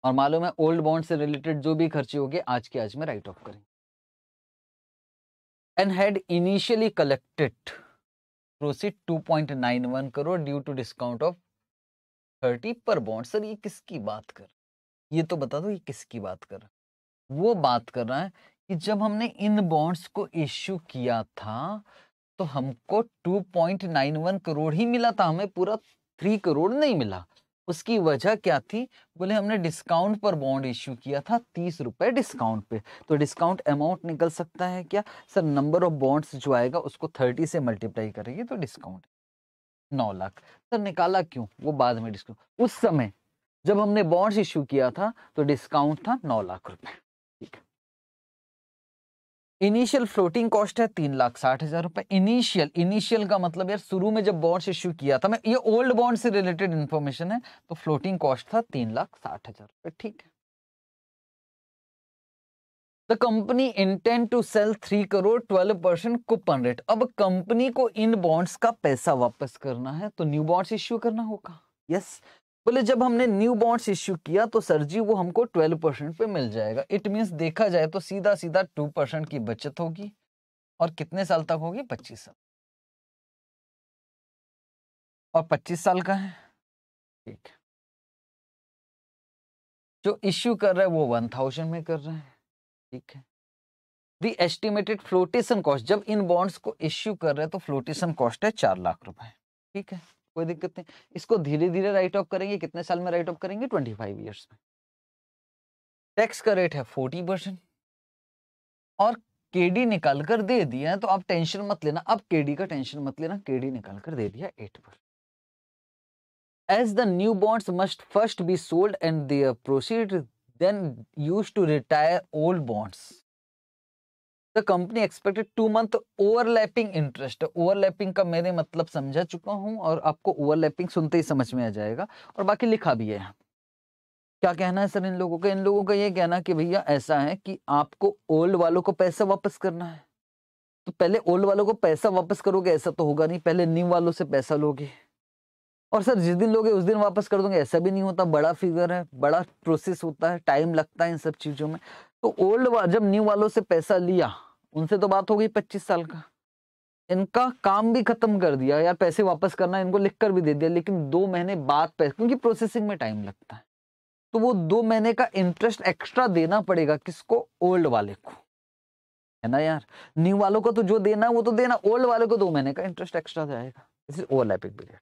और मालूम है ओल्ड बॉन्ड से रिलेटेड जो भी खर्चे हो गए आज के आज में राइट ऑफ़ करें and had initially collected proceed 2.91 crore due to discount of 30 पर बॉन्ड। सर, ये किसकी बात कर ये तो बता दो, ये किसकी बात कर वो बात कर रहा है कि जब हमने इन बॉन्ड्स को इश्यू किया था तो हमको 2.91 करोड़ ही मिला था। हमें पूरा थ्री करोड़ नहीं मिला। उसकी वजह क्या थी? बोले, हमने डिस्काउंट पर बॉन्ड इश्यू किया था, तीस रुपए डिस्काउंट पे। तो डिस्काउंट अमाउंट निकल सकता है क्या? सर, नंबर ऑफ़ बॉन्ड्स जो आएगा, उसको थर्टी से मल्टीप्लाई करेंगे तो डिस्काउंट नौ लाख। सर, निकाला क्यों? वो बाद में डिस्काउंट उस समय जब हमने बॉन्ड्स इश्यू किया था तो डिस्काउंट था नौ लाख रुपए। ठीक है। इनिशियल फ्लोटिंग कॉस्ट है तीन लाख साठ हज़ार रुपए। इनिशियल इनिशियल का मतलब यार, शुरू में जब बॉन्ड्स इश्यू किया था, मैं, ये ओल्ड बॉन्ड से रिलेटेड इंफॉर्मेशन है तो फ्लोटिंग कॉस्ट था तीन लाख साठ हज़ार रुपए। ठीक है। The company intend to sell three crore twelve percent coupon rate अब कंपनी को इन बॉन्ड्स का पैसा वापस करना है तो न्यू बॉन्ड्स इश्यू करना होगा। Yes yes. बोले, जब हमने न्यू बॉन्ड्स इश्यू किया तो सर जी, वो हमको ट्वेल्व परसेंट पे मिल जाएगा। इट मीन्स देखा जाए तो सीधा सीधा टू परसेंट की बचत होगी। और कितने साल तक होगी? पच्चीस साल। और पच्चीस साल का है? ठीक जो इश्यू कर रहा है, वो वन थाउज़ेंड में कर रहे हैं। ठीक है। दी एस्टिमेटेड फ्लोटेशन कॉस्ट जब इन बॉन्ड्स को इश्यू कर रहे हैं तो फ्लोटेशन कॉस्ट है चार लाख रुपए, ठीक है? कोई दिक्कत नहीं। इसको धीरे धीरे राइट ऑफ़ करेंगे, कितने साल में राइट ऑफ़ करेंगे? ट्वेंटी फाइव ईयर्स में। टैक्स का रेट है फोर्टी परसेंट और केडी निकाल कर दे दिया है तो आप टेंशन मत लेना, अब केडी का टेंशन मत लेना केडी निकाल कर दे दिया eight percent as the new bonds must first be sold and their proceeds then used to retire old bonds. The company expected two month overlapping interest. Overlapping का मैंने मतलब समझा चुका हूँ और आपको overlapping सुनते ही समझ में आ जाएगा। और बाकी लिखा भी है। क्या कहना है सर इन लोगों का? इन लोगों का ये कहना कि भैया ऐसा है कि आपको ओल्ड वालों को पैसा वापस करना है। तो पहले ओल्ड वालों को पैसा वापस करोगे, ऐसा तो होगा नहीं। पहले न्यू वालों से पैसा लोगे। और सर, जिस दिन लोगे उस दिन वापस कर दोगे, ऐसा भी नहीं होता। बड़ा फिगर है, बड़ा प्रोसेस होता है टाइम लगता है इन सब चीज़ों में। तो ओल्ड जब न्यू वालों से पैसा लिया, उनसे तो बात हो गई पच्चीस साल का। इनका काम भी खत्म कर दिया यार, पैसे वापस करना, इनको लिख कर भी दे दिया, लेकिन दो महीने बाद पैसे क्योंकि प्रोसेसिंग में टाइम लगता है। तो वो दो महीने का इंटरेस्ट एक्स्ट्रा देना पड़ेगा किसको? ओल्ड वाले को। है ना यार? न्यू वालों को तो जो देना है, वो तो देना ओल्ड वाले को दो महीने का इंटरेस्ट एक्स्ट्रा जाएगा। ओवरलैपिंग पीरियड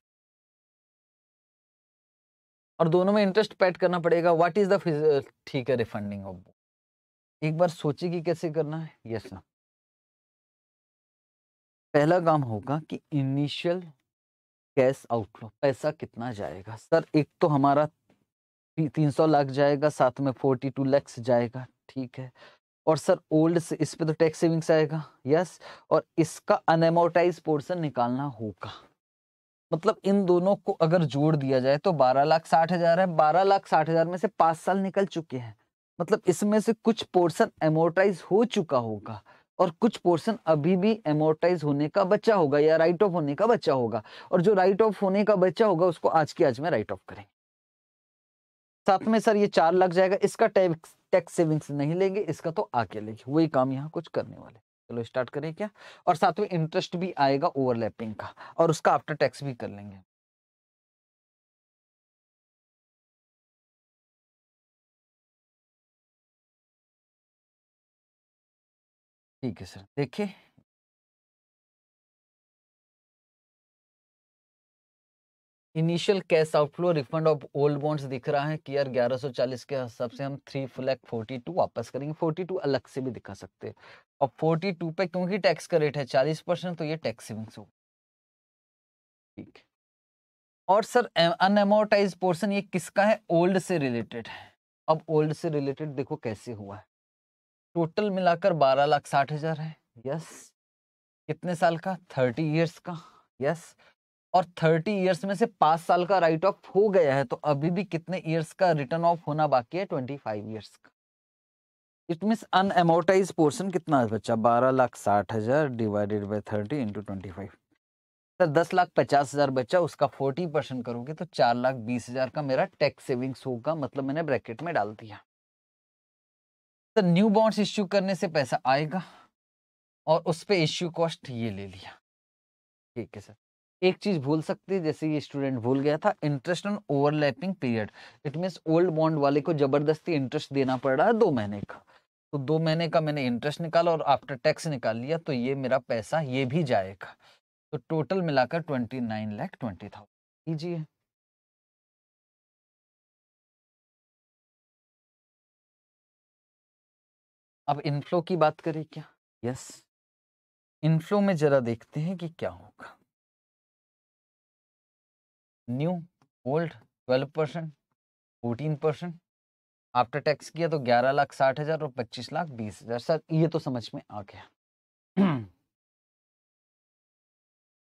और दोनों में इंटरेस्ट पैड करना पड़ेगा। व्हाट इज़ द ठीक है रिफंडिंग ऑफ़ एक बार सोचिए कि कैसे करना है। यस सर पहला काम होगा कि इनिशियल कैश आउटफ्लो पैसा कितना जाएगा? सर एक तो हमारा तीन सौ लाख जाएगा, साथ में फोर्टी टू लैक्स जाएगा, ठीक है। और सर ओल्ड से, इस पे तो टैक्स सेविंग्स आएगा। यस और इसका अनएमोटाइज पोर्शन निकालना होगा। मतलब इन दोनों को अगर जोड़ दिया जाए तो बारह लाख साठ हज़ार है, बारह लाख साठ हज़ार में से पाँच साल निकल चुके हैं। मतलब इसमें से कुछ पोर्शन एमोटाइज हो चुका होगा और कुछ पोर्शन अभी भी एमोटाइज होने का बच्चा होगा या राइट ऑफ़ होने का बच्चा होगा और जो राइट ऑफ़ होने का बच्चा होगा उसको आज की आज में राइट ऑफ़ करेंगे साथ में सर ये चार लग जाएगा, इसका टैक्स टैक्स सेविंग्स नहीं लेंगे, इसका तो आके लेंगे, वही काम यहाँ कुछ करने वाले। चलो स्टार्ट करें क्या? और साथ में इंटरेस्ट भी आएगा ओवरलैपिंग का, और उसका आफ्टर टैक्स भी कर लेंगे। ठीक है सर देखिए। Initial cash outflow refund of old bonds दिख रहा है, कि यार 1140 के हिसाब से हम थ्री फ्लैक फोर्टी टू वापस करेंगे। 42 अलग से भी दिखा सकते हैं। और 42 पे क्योंकि टैक्स का रेट है 40 परसेंट तो ये टैक्स सेविंग्स होगा ठीक और सर अनएमोटाइज पोर्शन ये किसका है? ओल्ड से रिलेटेड है। अब ओल्ड से रिलेटेड देखो कैसे हुआ है। टोटल मिलाकर बारह लाख साठ हज़ार है। यस कितने साल का? थर्टी ईयर्स का। यस और थर्टी ईयर्स में से पाँच साल का राइट ऑफ़ हो गया है तो अभी भी कितने ईयर्स का रिटर्न ऑफ़ होना बाकी है? ट्वेंटी फाइव ईयर्स का। इट मीन अनएमोटाइज पोर्सन कितना बच्चा? बारह लाख साठ हज़ार divided by thirty into twenty five sir, दस लाख पचास हज़ार बच्चा, उसका फोर्टी परसेंट करोगे तो चार लाख बीस हज़ार का मेरा टैक्स सेविंग्स होगा मतलब मैंने ब्रैकेट में डाल दिया। सर न्यू बॉन्ड्स इश्यू करने से पैसा आएगा और उस पर इश्यू कॉस्ट ये ले लिया। ठीक है, सर। एक चीज़ भूल सकती है, जैसे ये स्टूडेंट भूल गया था interest on overlapping period it mean old bond वाले को ज़बरदस्ती इंटरेस्ट देना पड़ रहा है दो महीने का। तो दो महीने का मैंने इंटरेस्ट निकाला और आफ्टर टैक्स निकाल लिया तो ये मेरा पैसा ये भी जाएगा। तो टोटल मिलाकर twenty nine lakh twenty thousand कीजिए। अब इनफ्लो की बात करें क्या? Yes yes. इनफ्लो में जरा देखते हैं कि क्या होगा। New, old, twelve percent, fourteen percent. After tax किया तो ग्यारह लाख साठ हज़ार और पच्चीस लाख बीस हज़ार। सर, ये तो समझ में आ गया।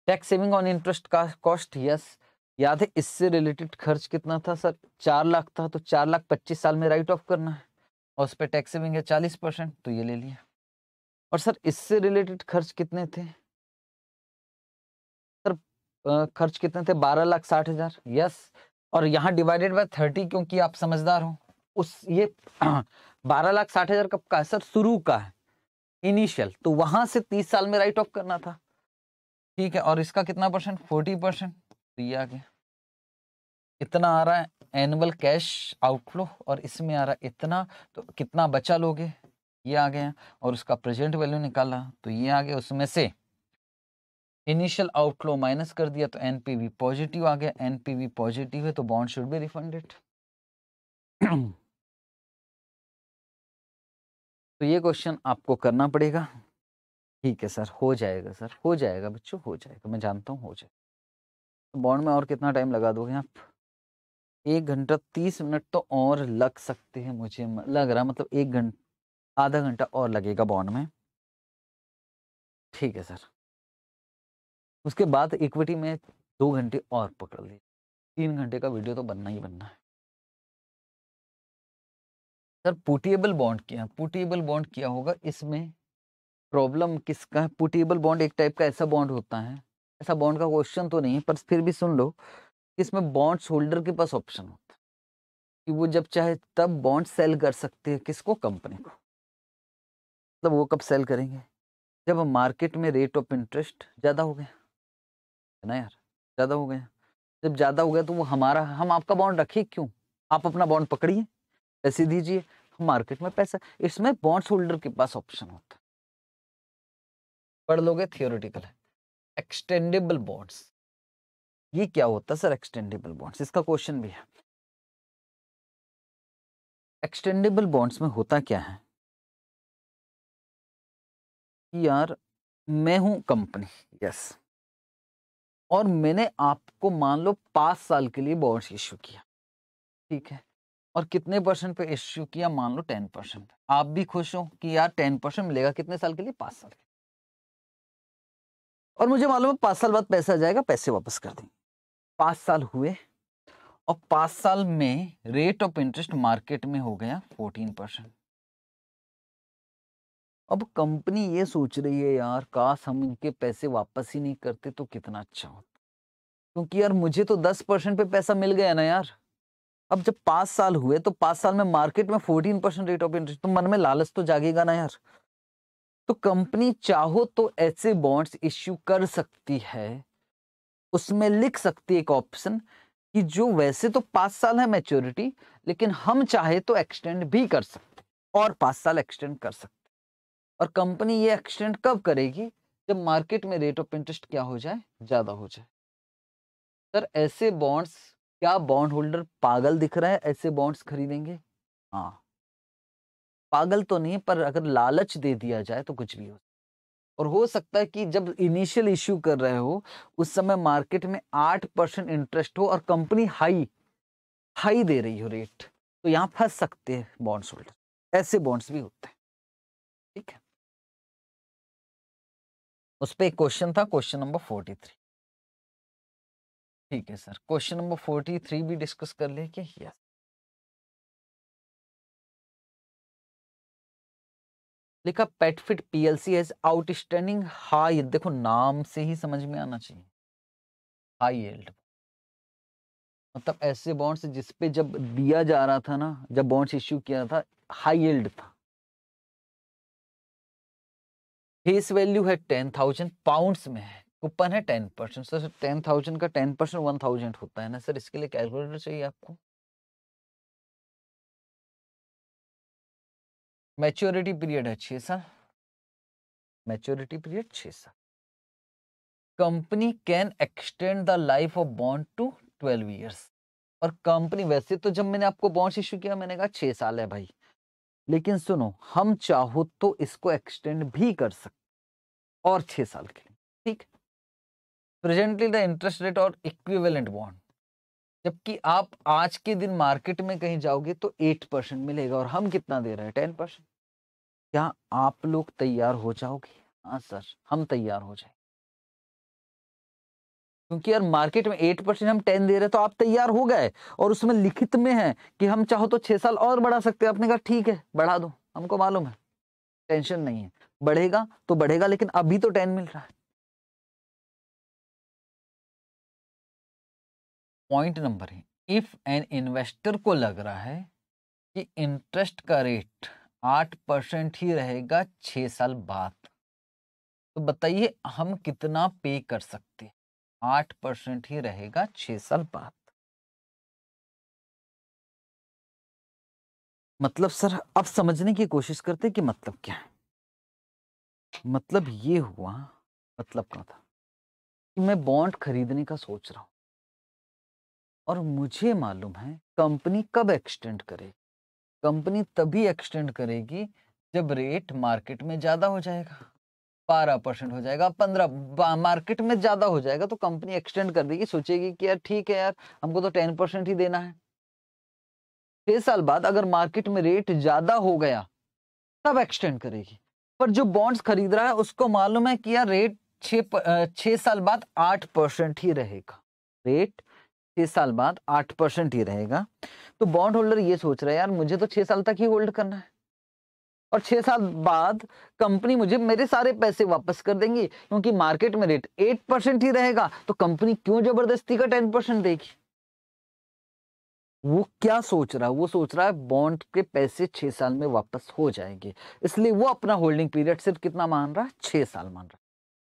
टैक्स सेविंग ऑन इंटरेस्ट का कॉस्ट, यस। याद है, इससे रिलेटेड खर्च कितना था सर? चार लाख था तो चार लाख पच्चीस साल में राइट ऑफ़ करना है। और उस पर टैक्स सेविंग है चालीस परसेंट तो ये ले लिया। और सर, इससे रिलेटेड खर्च कितने थे? खर्च कितने थे? बारह लाख साठ हज़ार। यस। और यहाँ डिवाइडेड बाय थर्टी क्योंकि आप समझदार हो। उस ये बारह लाख साठ हज़ार कब का है? सर, शुरू का है। इनिशियल तो वहाँ से तीस साल में राइट ऑफ़ करना था। ठीक है, और इसका कितना परसेंट फोर्टी परसेंट तो ये आ गया इतना आ रहा है एनुअल कैश आउटफ्लो और इसमें आ रहा है इतना। तो कितना बचा लोगे? ये आ गया और उसका प्रेजेंट वैल्यू निकाला। तो ये आ गया उसमें से इनिशियल आउटफ्लो माइनस कर दिया तो एनपीवी पॉजिटिव आ गया। एनपीवी पॉजिटिव है तो बॉन्ड शुड बी रिफंडेड। तो ये क्वेश्चन आपको करना पड़ेगा। ठीक है सर, हो जाएगा सर, हो जाएगा बच्चों, हो जाएगा, मैं जानता हूँ, हो जाएगा। तो बॉन्ड में और कितना टाइम लगा दोगे आप? एक घंटा तीस मिनट तो और लग सकते हैं मुझे लग रहा मतलब एक घंटा आधा घंटा और लगेगा बॉन्ड में। ठीक है सर। उसके बाद इक्विटी में दो घंटे और पकड़ ली। तीन घंटे का वीडियो तो बनना ही बनना है। सर पुटेबल बॉन्ड किया पुटेबल बॉन्ड किया होगा, इसमें प्रॉब्लम किसका है? पुटेबल बॉन्ड एक टाइप का ऐसा बॉन्ड होता है। ऐसा बॉन्ड का क्वेश्चन तो नहीं है, पर फिर भी सुन लो, इसमें बॉन्ड्स होल्डर के पास ऑप्शन होता है। कि वो जब चाहे तब बॉन्ड सेल कर सकते हैं किसको? कंपनी को। मतलब वो कब सेल करेंगे? जब मार्केट में रेट ऑफ़ इंटरेस्ट ज़्यादा हो गया। ना यार? ज़्यादा हो गया जब ज़्यादा हो गया तो वो हमारा, हम आपका बॉन्ड रखे क्यों? आप अपना बॉन्ड पकड़िए, पैसे दीजिए मार्केट में पैसा, इसमें बॉन्ड्स होल्डर के पास ऑप्शन होता पढ़ लोगे थियोरिटिकल है। एक्सटेंडेबल बॉन्ड्स ये क्या होता सर एक्सटेंडेबल बॉन्ड्स इसका क्वेश्चन भी है। एक्सटेंडेबल बॉन्ड्स में होता क्या है? यार, मैं हूँ कंपनी यस और मैंने आपको मान लो पाँच साल के लिए बॉन्ड्स इश्यू किया, ठीक है? और कितने परसेंट पे इश्यू किया? मान लो टेन परसेंट आप भी खुश हो कि यार टेन परसेंट मिलेगा कितने साल के लिए? पाँच साल के और मुझे मालूम है पाँच साल बाद पैसा जाएगा, पैसे वापस कर देंगे। पाँच साल हुए और पाँच साल में रेट ऑफ़ इंटरेस्ट मार्केट में हो गया फोर्टीन परसेंट अब कंपनी ये सोच रही है, यार, काश हम इनके पैसे वापस ही नहीं करते तो कितना अच्छा होता। क्योंकि यार मुझे तो दस परसेंट पे पैसा मिल गया ना यार। अब जब पाँच साल हुए तो पाँच साल में मार्केट में fourteen percent rate of interest तो मन में लालच तो जागेगा ना यार। तो कंपनी चाहो तो ऐसे बॉन्ड्स इश्यू कर सकती है। उसमें लिख सकती है एक ऑप्शन कि जो वैसे तो पाँच साल है मैच्योरिटी लेकिन हम चाहे तो एक्सटेंड भी कर सकते और पाँच साल एक्सटेंड कर सकते और कंपनी ये एक्सटेंड कब करेगी जब मार्केट में रेट ऑफ़ इंटरेस्ट क्या हो जाए? ज़्यादा हो जाए। सर, ऐसे बॉन्ड्स, क्या बॉन्ड होल्डर पागल दिख रहा है? ऐसे बॉन्ड्स खरीदेंगे? हाँ। पागल तो नहीं, पर अगर लालच दे दिया जाए तो कुछ भी हो और हो सकता है कि जब इनिशियल इश्यू कर रहे हो, उस समय मार्केट में आठ परसेंट इंटरेस्ट हो और कंपनी हाई हाई दे रही हो रेट तो यहाँ फंस सकते हैं बॉन्ड्स होल्डर। ऐसे बॉन्ड्स भी होते हैं। उस पर एक क्वेश्चन था, क्वेश्चन नंबर फोर्टी थ्री। ठीक है sir, question number forty three भी डिस्कस कर ले क्या? यस। लिखा Petfit PLC has outstanding high देखो नाम से ही समझ में आना चाहिए। हाई एल्ड मतलब ऐसे बॉन्ड्स जिसपे जब दिया जा रहा था ना, जब बॉन्ड्स इश्यू किया था हाई एल्ड था। फेस वैल्यू है टेन थाउज़ेंड, पाउंड्स में है, कूपन है ten percent. Sir, ten thousand का टेन परसेंट, वन थाउज़ेंड होता है ना सर? इसके लिए कैलकुलेटर चाहिए आपको? मैच्योरिटी पीरियड है छह साल। मैच्योरिटी पीरियड छह साल। Company can extend the life of bond to twelve years और कंपनी, वैसे तो जब मैंने आपको बॉन्ड इश्यू किया, मैंने कहा छह साल है भाई। लेकिन सुनो, हम चाहो तो इसको एक्सटेंड भी कर सकते और छह साल के लिए, ठीक? प्रेजेंटली द इंटरेस्ट रेट और इक्विवेलेंट बॉन्ड जबकि आप आज के दिन मार्केट में कहीं जाओगे तो एट परसेंट मिलेगा, और हम कितना दे रहे हैं? टेन परसेंट क्या आप लोग तैयार हो जाओगे? हाँ सर हम तैयार हो जाए क्योंकि यार मार्केट में एट परसेंट हम टेन दे रहे तो आप तैयार हो गए और उसमें लिखित में है कि हम चाहो तो छह साल और बढ़ा सकते हैं। आपने कहा, ठीक है, बढ़ा दो, हमको मालूम है, टेंशन नहीं है। बढ़ेगा तो बढ़ेगा, लेकिन अभी तो टेन मिल रहा है। पॉइंट नंबर है, इफ़ एन इन्वेस्टर को लग रहा है कि इंटरेस्ट का रेट आठ परसेंट ही रहेगा छह साल बाद तो बताइए हम कितना पे कर सकते हैं? आठ परसेंट ही रहेगा छह साल बाद। मतलब सर अब समझने की कोशिश करते कि मतलब क्या है? मतलब ये हुआ मतलब क्या था? कि मैं बॉन्ड खरीदने का सोच रहा हूँ। और मुझे मालूम है, कंपनी कब एक्सटेंड करेगी? कंपनी तभी एक्सटेंड करेगी जब रेट मार्केट में ज़्यादा हो जाएगा। बारह परसेंट हो जाएगा, पंद्रह मार्केट में ज़्यादा हो जाएगा तो कंपनी एक्सटेंड कर देगी, सोचेगी कि यार ठीक है यार, हमको तो टेन परसेंट ही देना है। छह साल बाद अगर मार्केट में रेट ज़्यादा हो गया, तब एक्सटेंड करेगी। पर जो बॉन्ड्स खरीद रहा है, उसको मालूम है कि यार रेट छह साल बाद आठ परसेंट ही रहेगा। रेट छह साल बाद आठ परसेंट ही रहेगा। तो बॉन्ड होल्डर ये सोच रहा है, यार मुझे तो छह साल तक ही होल्ड करना है। और छह साल बाद कंपनी मुझे मेरे सारे पैसे वापस कर देंगी, क्योंकि मार्केट में रेट एट परसेंट ही रहेगा तो कंपनी क्यों ज़बरदस्ती का टेन परसेंट देगी? वो क्या सोच रहा है? वो सोच रहा है बॉन्ड के पैसे छह साल में वापस हो जाएँगे। इसलिए वो अपना होल्डिंग पीरियड सिर्फ़ कितना मान रहा है? छह साल मान रहा है।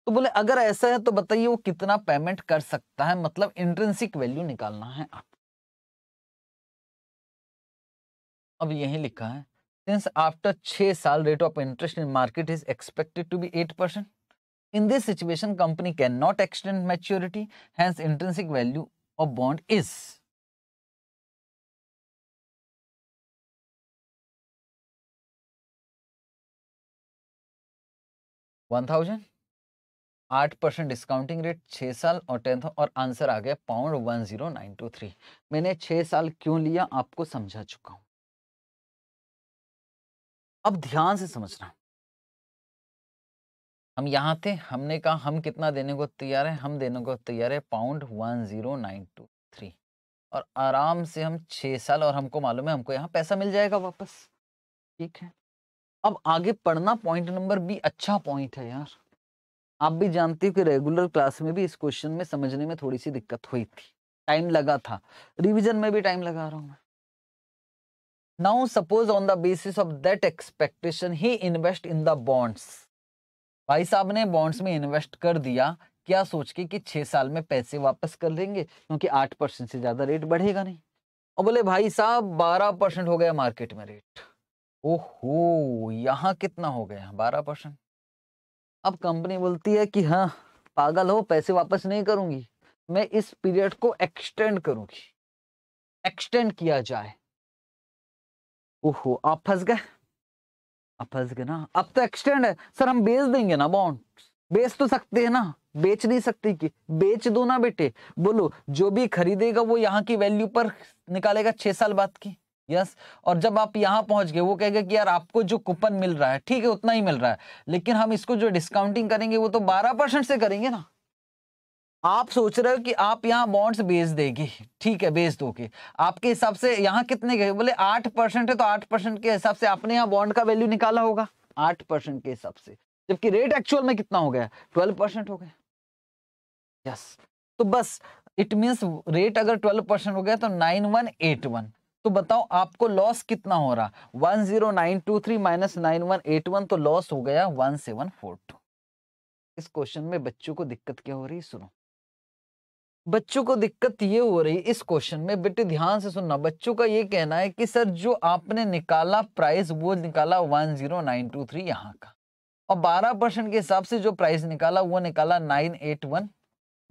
तो बोले, अगर ऐसा है तो बताइए वो कितना पेमेंट कर सकता है? मतलब इंट्रेंसिक वैल्यू निकालना है आप अब यही लिखा है सिंस आफ्टर छः साल rate of interest in market is expected to be eight percent in this situation company can not extend maturity hence intrinsic value of bond is one thousand आठ परसेंट डिस्काउंटिंग रेट छह साल और tenth और answer आ गया pound one zero nine two three मैंने छह साल क्यों लिया आपको समझा चुका हूँ। अब ध्यान से समझना। हम यहाँ थे, हमने कहा, हम कितना देने को तैयार है? हम देने को तैयार है pound one zero nine two three और आराम से हम छः साल और हमको मालूम है, हमको यहाँ पैसा मिल जाएगा वापस। ठीक है। अब आगे पढ़ना पॉइंट नंबर बी अच्छा पॉइंट है यार। आप भी जानते हो कि रेगुलर क्लास में भी इस क्वेश्चन में समझने में थोड़ी सी दिक्कत हुई थी। टाइम लगा था। रिवीजन में भी टाइम लगा रहा हूँ मैं। Now suppose on the basis of that expectation he invest in the bonds भाई साहब ने बॉन्ड्स में इन्वेस्ट कर दिया, क्या सोच के कि छह साल में पैसे वापस कर देंगे? क्योंकि आठ परसेंट से ज़्यादा रेट बढ़ेगा नहीं। और बोले, भाई साहब, बारह परसेंट हो गया मार्केट में रेट ओहो, यहाँ कितना हो गया? बारह परसेंट। अब कंपनी बोलती है कि हाँ पागल हो, पैसे वापस नहीं करूँगी। मैं इस पीरियड को एक्सटेंड करूँगी। एक्सटेंड किया जाए। ओहो, आप फंस गए। आप फंस गए ना? अब तो एक्सटेंड है। सर, हम बेच देंगे ना बॉन्ड बेच तो सकते हैं ना? बेच नहीं सकती कि? बेच दो ना बेटे। बोलो, जो भी खरीदेगा वो यहाँ की वैल्यू पर निकालेगा छह साल बाद की। यस और जब आप यहाँ पहुँच गए, वो कहेगा कि यार, आपको जो कूपन मिल रहा है, ठीक है, उतना ही मिल रहा है। लेकिन हम इसको जो डिस्काउंटिंग करेंगे, वो तो बारह परसेंट से करेंगे ना? आप सोच रहे हो कि आप यहाँ बॉन्ड्स बेच देगी। ठीक है, बेच दोगे। आपके हिसाब से यहाँ कितने गए? बोले आठ परसेंट है तो आठ परसेंट के हिसाब से आपने यहाँ बॉन्ड का वैल्यू निकाला होगा। आठ परसेंट के हिसाब से। जबकि रेट एक्चुअल में कितना हो गया? ट्वेल्व परसेंट हो गया। यस तो बस इट मीन्स रेट अगर ट्वेल्व परसेंट हो गया तो नाइन वन एट वन तो बताओ, आपको लॉस कितना हो रहा? One zero nine two three minus nine one eight one तो लॉस हो गया वन सेवन फोर टू इस क्वेश्चन में बच्चों को दिक्कत क्या हो रही? सुनो। बच्चों को दिक्कत ये हो रही इस क्वेश्चन में, बेटे ध्यान से सुनना, बच्चों का ये कहना है कि सर जो आपने निकाला प्राइस वो निकाला one zero nine two three यहाँ का। और बारह परसेंट के हिसाब से जो प्राइस निकाला, वो निकाला नाइन एट वन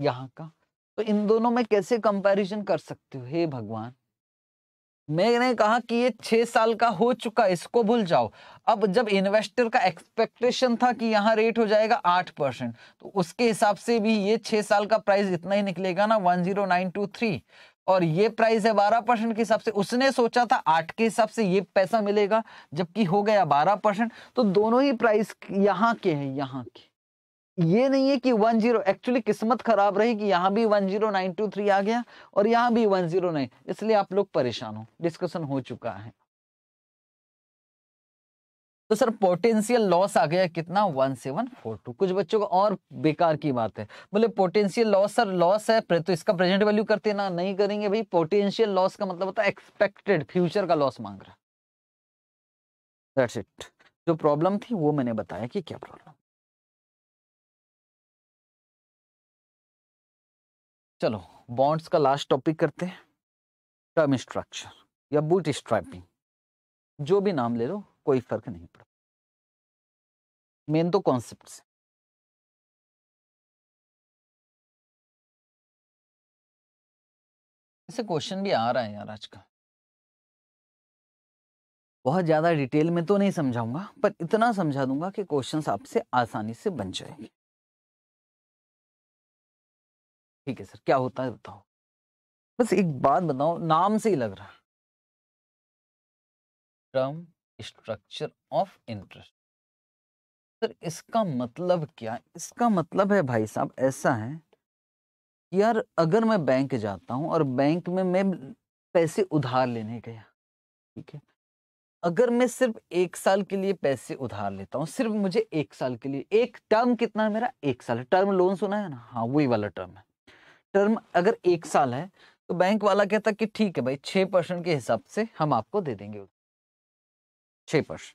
यहाँ का। तो इन दोनों में कैसे कंपैरिजन कर सकते हो? हे भगवान। मैंने कहा कि ये छह साल का हो चुका इसको भूल जाओ। अब जब इन्वेस्टर का एक्सपेक्टेशन था कि यहाँ रेट हो जाएगा आठ परसेंट तो उसके हिसाब से भी ये छह साल का प्राइस इतना ही निकलेगा ना one zero nine two three और ये प्राइस है बारह परसेंट के हिसाब से, उसने सोचा था आठ के हिसाब से ये पैसा मिलेगा, जबकि हो गया बारह परसेंट। तो दोनों ही प्राइस यहाँ के हैं, यहाँ के। ये नहीं है कि वन ज़ीरो एक्चुअली किस्मत खराब रही कि यहाँ भी one zero nine two three आ गया और यहाँ भी वन ज़ीरो नाइन। इसलिए आप लोग परेशान हो। डिस्कशन हो चुका है। तो सर पोटेंशियल लॉस आ गया कितना? One seven four two. कुछ बच्चों को और बेकार की बात है। बोले पोटेंशियल लॉस सर लॉस है। तो इसका प्रेजेंट वैल्यू करते ना, नहीं करेंगे भाई। पोटेंशियल लॉस का मतलब होता है एक्सपेक्टेड फ्यूचर का लॉस मांग रहा दैट्स इट जो प्रॉब्लम थी, वो मैंने बताया कि क्या प्रॉब्लम चलो बॉन्ड्स का लास्ट टॉपिक करते हैं। टर्म स्ट्रक्चर या बूट स्ट्राइपिंग जो भी नाम ले लो, कोई फ़र्क नहीं पड़ता। मेन तो कॉन्सेप्ट से ऐसे क्वेश्चन भी आ रहा है यार आज का बहुत ज़्यादा डिटेल में तो नहीं समझाऊँगा, पर इतना समझा दूँगा कि क्वेश्चंस आपसे आसानी से बन जाएँगे। ठीक है सर, क्या होता है बताओ। बस एक बात बताओ, नाम से ही लग रहा term structure of interest sir, इसका मतलब क्या, इसका मतलब है भाई साहब ऐसा है यार अगर मैं बैंक जाता हूँ और बैंक में मैं पैसे उधार लेने गया, ठीक है? अगर मैं सिर्फ़ एक साल के लिए पैसे उधार लेता हूँ, सिर्फ़ मुझे एक साल के लिए, एक टर्म कितना है मेरा? एक साल टर्म लोन सुना है ना? हाँ वही वाला टर्म है। टर्म अगर एक साल है तो बैंक वाला कहता कि ठीक है भाई, छह परसेंट के हिसाब से हम आपको दे देंगे। छह परसेंट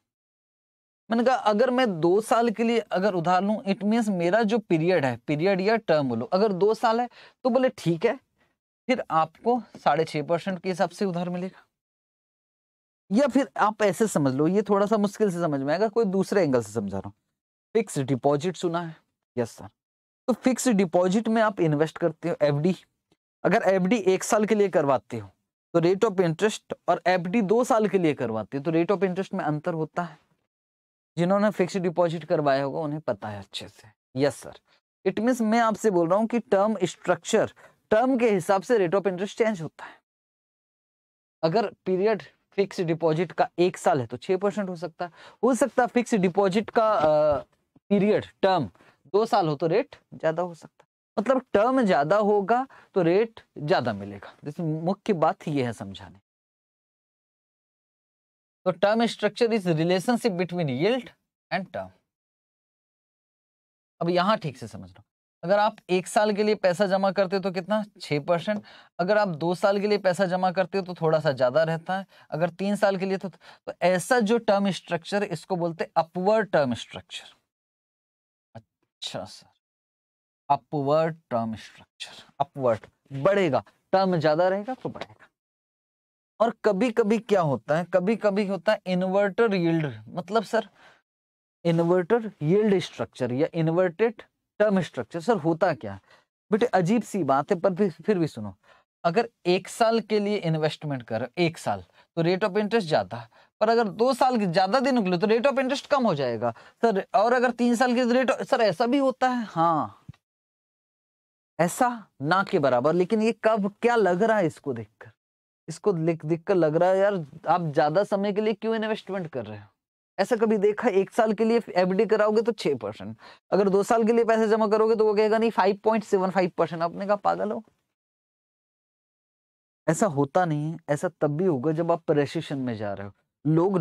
मैंने कहा, अगर मैं दो साल के लिए अगर उधार लूँ इट मीन्स मेरा जो पीरियड है पीरियड या टर्म बोलो, अगर दो साल है तो बोले ठीक है, फिर आपको साढ़े छह परसेंट के हिसाब से उधार मिलेगा। या फिर आप ऐसे समझ लो, ये थोड़ा सा मुश्किल से समझ में आएगा, कोई दूसरे एंगल से समझा रहा हूँ। फिक्स डिपॉजिट सुना है? यस सर तो फिक्स डिपॉजिट में आप इन्वेस्ट करते हो एफडी। अगर एफडी एक साल के लिए करवाते हो तो रेट ऑफ़ इंटरेस्ट और एफडी दो साल के लिए करवाते हो तो रेट ऑफ़ इंटरेस्ट में अंतर होता है। जिन्होंने फिक्स डिपॉजिट करवाया होगा, उन्हें पता है अच्छे से। यस सर इट मीन मैं आपसे बोल रहा हूँ कि टर्म स्ट्रक्चर टर्म के हिसाब से रेट ऑफ़ इंटरेस्ट चेंज होता है। अगर पीरियड फिक्स डिपॉजिट का एक साल है तो छह परसेंट हो सकता है। हो सकता है फिक्स डिपॉजिट का पीरियड टर्म दो साल हो तो रेट ज़्यादा हो सकता है। मतलब टर्म ज़्यादा होगा तो रेट ज़्यादा मिलेगा। जैसे मुख्य बात यह है समझाने। तो term structure is relationship between yield and term अब यहाँ ठीक से समझ लो। अगर आप एक साल के लिए पैसा जमा करते हो तो कितना? छह परसेंट। अगर आप दो साल के लिए पैसा जमा करते हो तो थोड़ा सा ज़्यादा रहता है। अगर तीन साल के लिए तो, तो ऐसा जो टर्म स्ट्रक्चर इसको बोलते हैं अपवर्ड टर्म स्ट्रक्चर अच्छा sir. Upward term structure, upward. बढ़ेगा। टर्म ज़्यादा रहेगा तो बढ़ेगा। और कभी कभी क्या होता है कभी कभी होता है इन्वर्टर यील्ड। मतलब सर, इन्वर्टर यील्ड स्ट्रक्चर या इन्वर्टेड टर्म स्ट्रक्चर, सर, होता क्या है? बेटे अजीब सी बात है, पर भी, फिर भी सुनो। अगर एक साल के लिए इन्वेस्टमेंट कर, एक साल तो रेट ऑफ़ इंटरेस्ट ज़्यादा। पर अगर दो साल के ज़्यादा दिन लिए तो रेट ऑफ़ इंटरेस्ट कम हो जाएगा। सर, और अगर तीन साल के रेट सर, ऐसा भी होता है? हाँ। ऐसा ना के बराबर। लेकिन ये कब, क्या लग रहा है इसको देखकर? इसको लिख दिख कर लग रहा है, यार, आप ज़्यादा समय के लिए क्यों इन्वेस्टमेंट कर रहे हो? ऐसा कभी देखा एक साल के लिए एफडी कराओगे तो छह परसेंट। अगर दो साल के लिए पैसे जमा करोगे तो वो कहेगा, नहीं five point seven five percent आपने कहा, पागल हो? ऐसा होता नहीं है। ऐसा तब भी होगा जब आप प्रेसिशन में जा रहे हो। लोग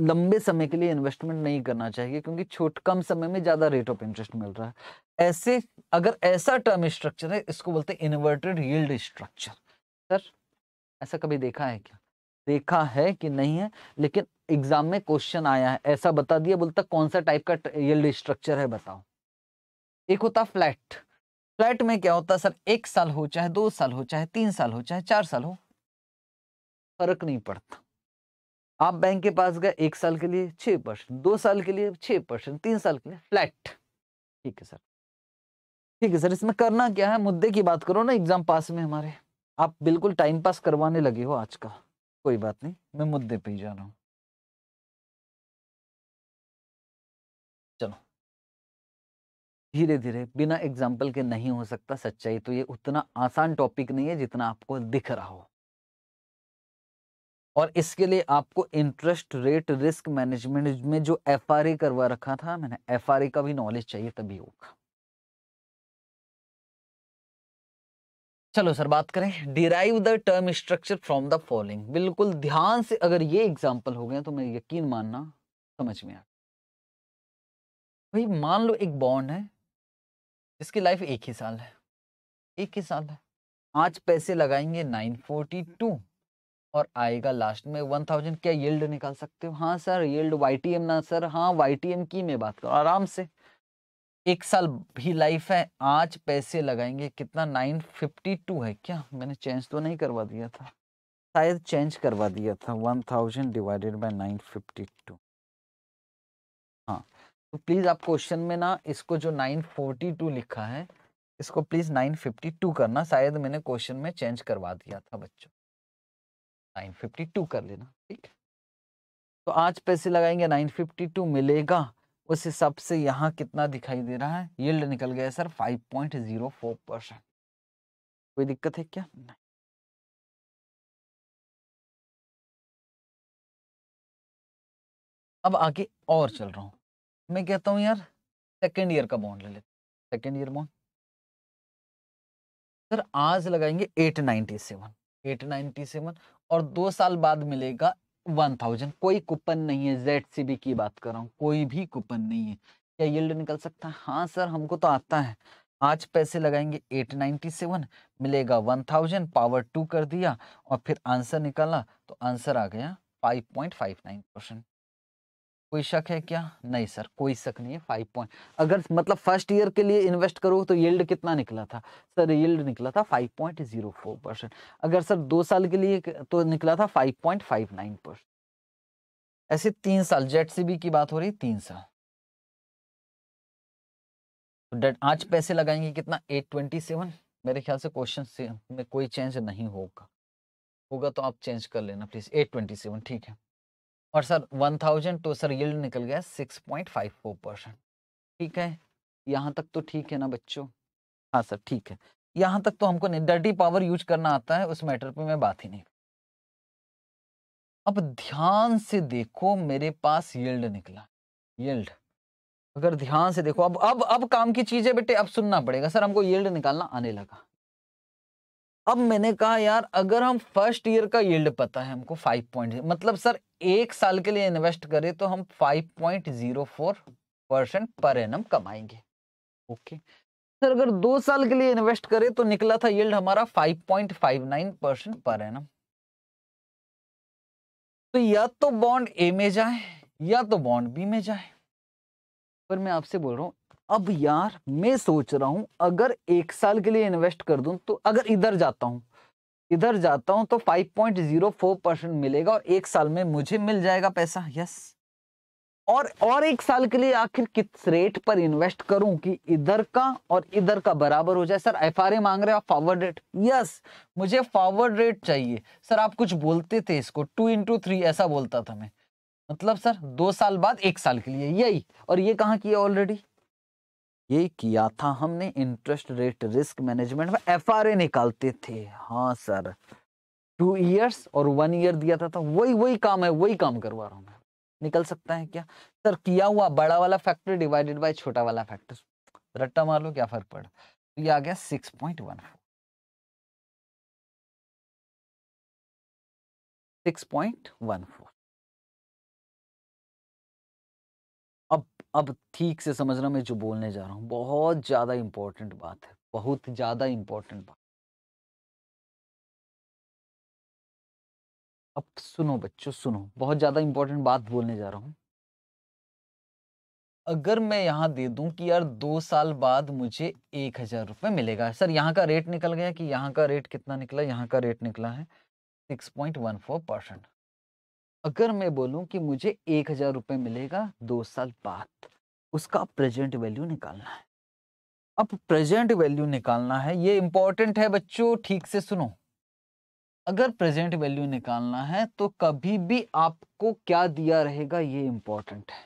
लंबे समय के लिए इन्वेस्टमेंट नहीं करना चाहिए क्योंकि छोट, कम समय में ज़्यादा रेट ऑफ़ इंटरेस्ट मिल रहा है। ऐसे, अगर ऐसा टर्म स्ट्रक्चर है, इसको बोलते हैं इन्वर्टेड यील्ड स्ट्रक्चर सर, ऐसा कभी देखा है क्या? देखा है कि नहीं है, लेकिन एग्ज़ाम में क्वेश्चन आया है। ऐसा बता दिया, बोलता कौन सा टाइप का यील्ड स्ट्रक्चर है, बताओ। एक होता फ्लैट फ्लैट में क्या होता सर? एक साल हो चाहे दो साल हो चाहे तीन साल हो चाहे चार साल हो, फ़र्क नहीं पड़ता। आप बैंक के पास गए, एक साल के लिए छह परसेंट दो साल के लिए छह परसेंट तीन साल के लिए फ्लैट ठीक है, सर। ठीक है, सर, इसमें करना क्या है? मुद्दे की बात करो ना एग्ज़ाम पास में हमारे। आप बिल्कुल टाइम पास करवाने लगे हो आज का। कोई बात नहीं, मैं मुद्दे पे ही जा रहा हूँ। चलो। धीरे धीरे बिना एग्ज़ाम्पल के नहीं हो सकता सच्चाई तो ये उतना आसान टॉपिक नहीं है जितना आपको दिख रहा हो। और इसके लिए आपको इंटरेस्ट रेट रिस्क मैनेजमेंट में जो एफ़ करवा रखा था मैंने एफ़ का भी नॉलेज चाहिए तभी होगा। चलो सर, बात करें। Derive the term structure from the following बिल्कुल ध्यान से अगर ये एग्ज़ाम्पल हो गए तो मैं यकीन मानना समझ में आ भाई, मान लो एक बॉन्ड है, जिसकी लाइफ एक ही साल है। एक ही साल है। आज पैसे लगाएँगे 942 और आएगा लास्ट में 1000 क्या यील्ड निकाल सकते हो? हाँ सर यील्ड वाईटीएम ना सर हाँ वाईटीएम की मैं बात करूँ आराम से। एक साल भी लाइफ है, आज पैसे लगाएँगे, कितना 952 है क्या? मैंने चेंज तो नहीं करवा दिया था। शायद चेंज करवा दिया था 1000 divided by nine fifty two हाँ तो प्लीज़ आप क्वेश्चन में ना इसको जो 942 लिखा है, इसको प्लीज़ 952 करना, शायद मैंने क्वेश्चन में चेंज करवा दिया था बच्चों। 952 कर लेना, ठीक तो आज पैसे लगाएँगे 952 मिलेगा। उस हिसाब से यहाँ कितना दिखाई दे रहा है? यील्ड निकल गया सर 5.04 परसेंट। कोई दिक्कत है क्या? नहीं। अब आगे और चल रहा हूँ। मैं कहता हूँ यार सेकेंड ईयर का बॉन्ड ले लेते सेकेंड ईयर बॉन्ड सर, आज लगाएँगे 897 897 और दो साल बाद मिलेगा 1000 कोई कूपन नहीं है जेड सी बी की बात कर रहा हूँ, कोई भी कूपन नहीं है। क्या यील्ड निकल सकता है? हाँ सर, हमको तो आता है। आज पैसे लगाएँगे 897 मिलेगा 1000 पावर टू कर दिया और फिर आंसर निकाला तो आंसर आ गया 5.59 परसेंट कोई शक है क्या? नहीं सर, कोई शक नहीं है फाइव पॉइंट अगर मतलब फ़र्स्ट ईयर के लिए इन्वेस्ट करो तो यील्ड कितना निकला था? सर यील्ड निकला था five point zero four percent अगर सर दो साल के लिए तो निकला था five point five nine percent ऐसे तीन साल जेट सी की बात हो रही, तीन साल। तो आज पैसे लगाएँगे कितना? एट ट्वेंटी सेवन मेरे ख्याल से क्वेश्चन से में कोई चेंज नहीं होगा। होगा तो आप चेंज कर लेना प्लीज़ एट ट्वेंटी सेवन ठीक है। और सर, वन थाउज़ेंड तो सर यील्ड निकल गया six point five four percent. ठीक है? यहाँ तक तो ठीक है ना बच्चों? हाँ सर, ठीक है। यहाँ तक तो हमको नहीं डर्टी पावर यूज़ करना आता है, उस मैटर पे मैं बात ही नहीं अब ध्यान से देखो, मेरे पास यील्ड निकला। यील्ड। अगर ध्यान से देखो, अब अब अब काम की चीज़ है बेटे, अब सुनना पड़ेगा। सर, हमको यील्ड निकालना आने लगा। अब मैंने कहा, यार, अगर हम फ़र्स्ट ईयर का यील्ड पता है हमको फाइव पॉइंट मतलब सर, एक साल के लिए इन्वेस्ट करें तो हम five point zero four percent per annum कमाएँगे. ओके सर, अगर दो साल के लिए इन्वेस्ट करें तो निकला था यील्ड हमारा five point five nine percent per annum तो या तो बॉन्ड ए में जाए, या तो बॉन्ड बी में जाए। पर मैं आपसे बोल रहा हूँ अब यार मैं सोच रहा हूँ, अगर एक साल के लिए इन्वेस्ट कर दूँ तो अगर इधर जाता हूँ, इधर जाता हूँ तो 5.04 परसेंट मिलेगा और एक साल में मुझे मिल जाएगा पैसा यस और और एक साल के लिए आखिर किस रेट पर इन्वेस्ट करूँ कि इधर का और इधर का बराबर हो जाए? सर एफ़ मांग रहे हो फॉरवर्ड रेट यस मुझे फॉरवर्ड रेट चाहिए। सर, आप कुछ बोलते थे इसको टू इंटू थ्री ऐसा बोलता था मैं। मतलब सर, दो साल बाद एक साल के लिए, यही। और ये कहाँ किया ऑलरेडी ये किया था हमने इंटरेस्ट रेट रिस्क मैनेजमेंट में एफआरए निकालते थे। हाँ सर टू इयर्स और वन ईयर दिया था तो वही वही काम है, वही काम करवा रहा हूँ मैं। निकल सकता है क्या? सर किया हुआ बड़ा वाला फैक्टर डिवाइडेड बाय छोटा वाला फैक्टर रट्टा मार लो क्या फ़र्क पड़ा? तो ये आ गया six point one four six point one four अब ठीक से समझना मैं जो बोलने जा रहा हूँ, बहुत ज़्यादा इंपॉर्टेंट बात है, बहुत ज़्यादा इंपॉर्टेंट बात। अब सुनो बच्चों, सुनो, बहुत ज़्यादा इंपॉर्टेंट बात बोलने जा रहा हूँ। अगर मैं यहाँ दे दूँ कि यार दो साल बाद मुझे एक हज़ार रुपये मिलेगा, सर यहाँ का रेट निकल गया कि यहाँ का रेट कितना निकला, यहाँ का रेट निकला है six point one four percent. अगर मैं बोलूँ कि मुझे एक हज़ार रुपये मिलेगा दो साल बाद, उसका प्रेजेंट वैल्यू निकालना है। अब प्रेजेंट वैल्यू निकालना है, ये इंपॉर्टेंट है बच्चों, ठीक से सुनो। अगर प्रेजेंट वैल्यू निकालना है तो कभी भी आपको क्या दिया रहेगा, ये इंपॉर्टेंट है।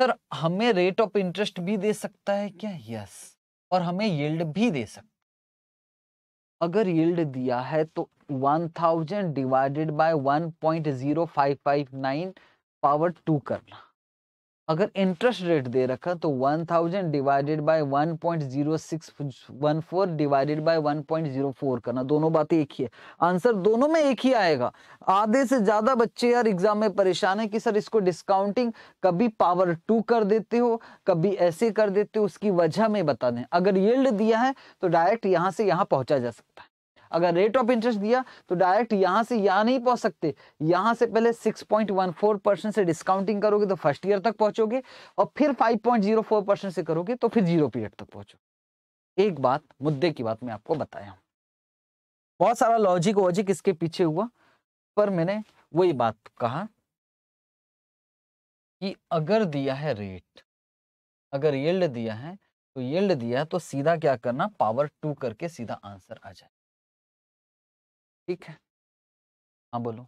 सर, हमें रेट ऑफ़ इंटरेस्ट भी दे सकता है क्या? यस और हमें यील्ड भी दे सकता अगर यील्ड दिया है तो 1000 डिवाइडेड बाय 1.0559 पावर टू करना। अगर इंटरेस्ट रेट दे रखा तो 1000 डिवाइडेड बाय 1.0614 डिवाइडेड बाय 1.04 करना। दोनों बातें एक ही है। आंसर दोनों में एक ही आएगा। आधे से ज़्यादा बच्चे यार एग्ज़ाम में परेशान है कि सर इसको डिस्काउंटिंग कभी पावर टू कर देते हो, कभी ऐसे कर देते हो, उसकी वजह में बता दें। अगर यील्ड दिया है तो डायरेक्ट यहाँ से यहाँ पहुँचा जा सकता है। अगर रेट ऑफ़ इंटरेस्ट दिया तो डायरेक्ट यहाँ से यहाँ नहीं पहुँच सकते। यहाँ से पहले 6.14 परसेंट से डिस्काउंटिंग करोगे तो फ़र्स्ट ईयर तक पहुंचोगे, और फिर 5.04 परसेंट से करोगे तो फिर ज़ीरो पीरियड तक पहुंचोगे। एक बात, मुद्दे की बात मैं आपको बताया बहुत सारा लॉजिक वॉजिक इसके पीछे हुआ, पर मैंने वही बात कहा कि अगर दिया है रेट अगर यील्ड दिया है तो यील्ड दिया है तो सीधा क्या करना पावर टू करके सीधा आंसर आ जाए ठीक है? हाँ बोलो।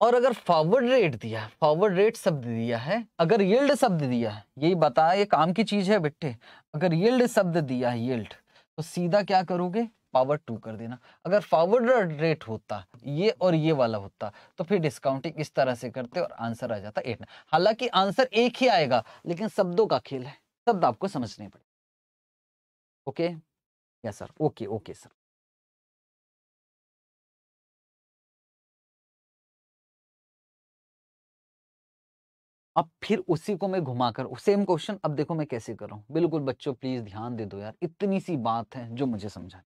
और अगर फॉरवर्ड रेट दिया है फॉरवर्ड रेट शब्द दिया है, अगर यील्ड शब्द दिया है, यही बता ये काम की चीज़ है बेटे अगर यील्ड शब्द दिया है यील्ड तो सीधा क्या करोगे? पावर टू कर देना। अगर फॉरवर्ड रेट होता, ये और ये वाला होता तो फिर डिस्काउंटिंग इस तरह से करते और आंसर आ जाता एट हालाँकि आंसर एक ही आएगा, लेकिन शब्दों का खेल है। शब्द आपको समझने पड़े। Okay yes sir okay okay sir अब फिर उसी को मैं घुमाकर सेम क्वेश्चन अब देखो मैं कैसे कर? रहा हूँ बिल्कुल बच्चों प्लीज़ ध्यान दे दो यार, इतनी सी बात है जो मुझे समझा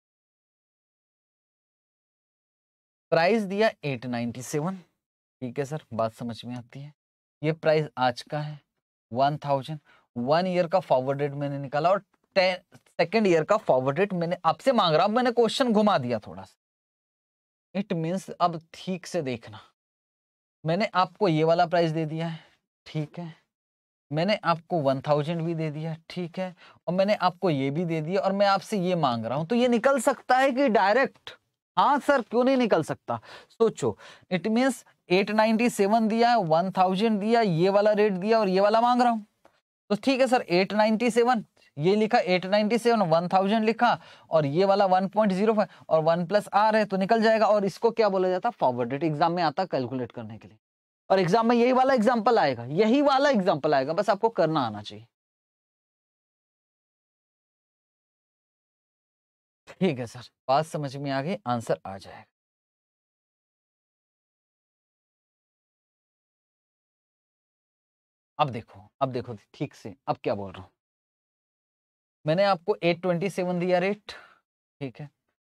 प्राइस दिया 897 ठीक है सर बात समझ में आती है। ये प्राइस आज का है 1000 वन ईयर का फॉरवर्ड रेट मैंने निकाला और टेन सेकेंड ईयर का फॉरवर्ड रेट मैंने आपसे मांग रहा मैंने क्वेश्चन घुमा दिया थोड़ा सा। इट मीन्स अब ठीक से देखना। मैंने आपको ये वाला प्राइस दे दिया है। ठीक है। मैंने आपको वन थाउज़ेंड भी दे दिया, ठीक है, और मैंने आपको ये भी दे दिया और मैं आपसे ये मांग रहा हूँ तो ये निकल सकता है कि डायरेक्ट हाँ सर, क्यों नहीं निकल सकता? सोचो इट मीन्स 897 दिया है 1000 दिया, ये वाला रेट दिया और ये वाला मांग रहा हूँ। तो ठीक है सर 897 ये लिखा 897 1000 लिखा और ये वाला 1.05 और 1 प्लस आर है तो निकल जाएगा और इसको क्या बोला जाता? है फॉरवर्ड रेट एग्ज़ाम में आता कैलकुलेट करने के लिए। और एग्ज़ाम में यही वाला एग्ज़ाम्पल आएगा, यही वाला एग्ज़ाम्पल आएगा, बस आपको करना आना चाहिए। ठीक है सर, बात समझ में आ गई, आंसर आ जाएगा। अब देखो अब देखो, ठीक से, अब क्या बोल रहा हूँ। मैंने आपको 827 दिया रेट ठीक है।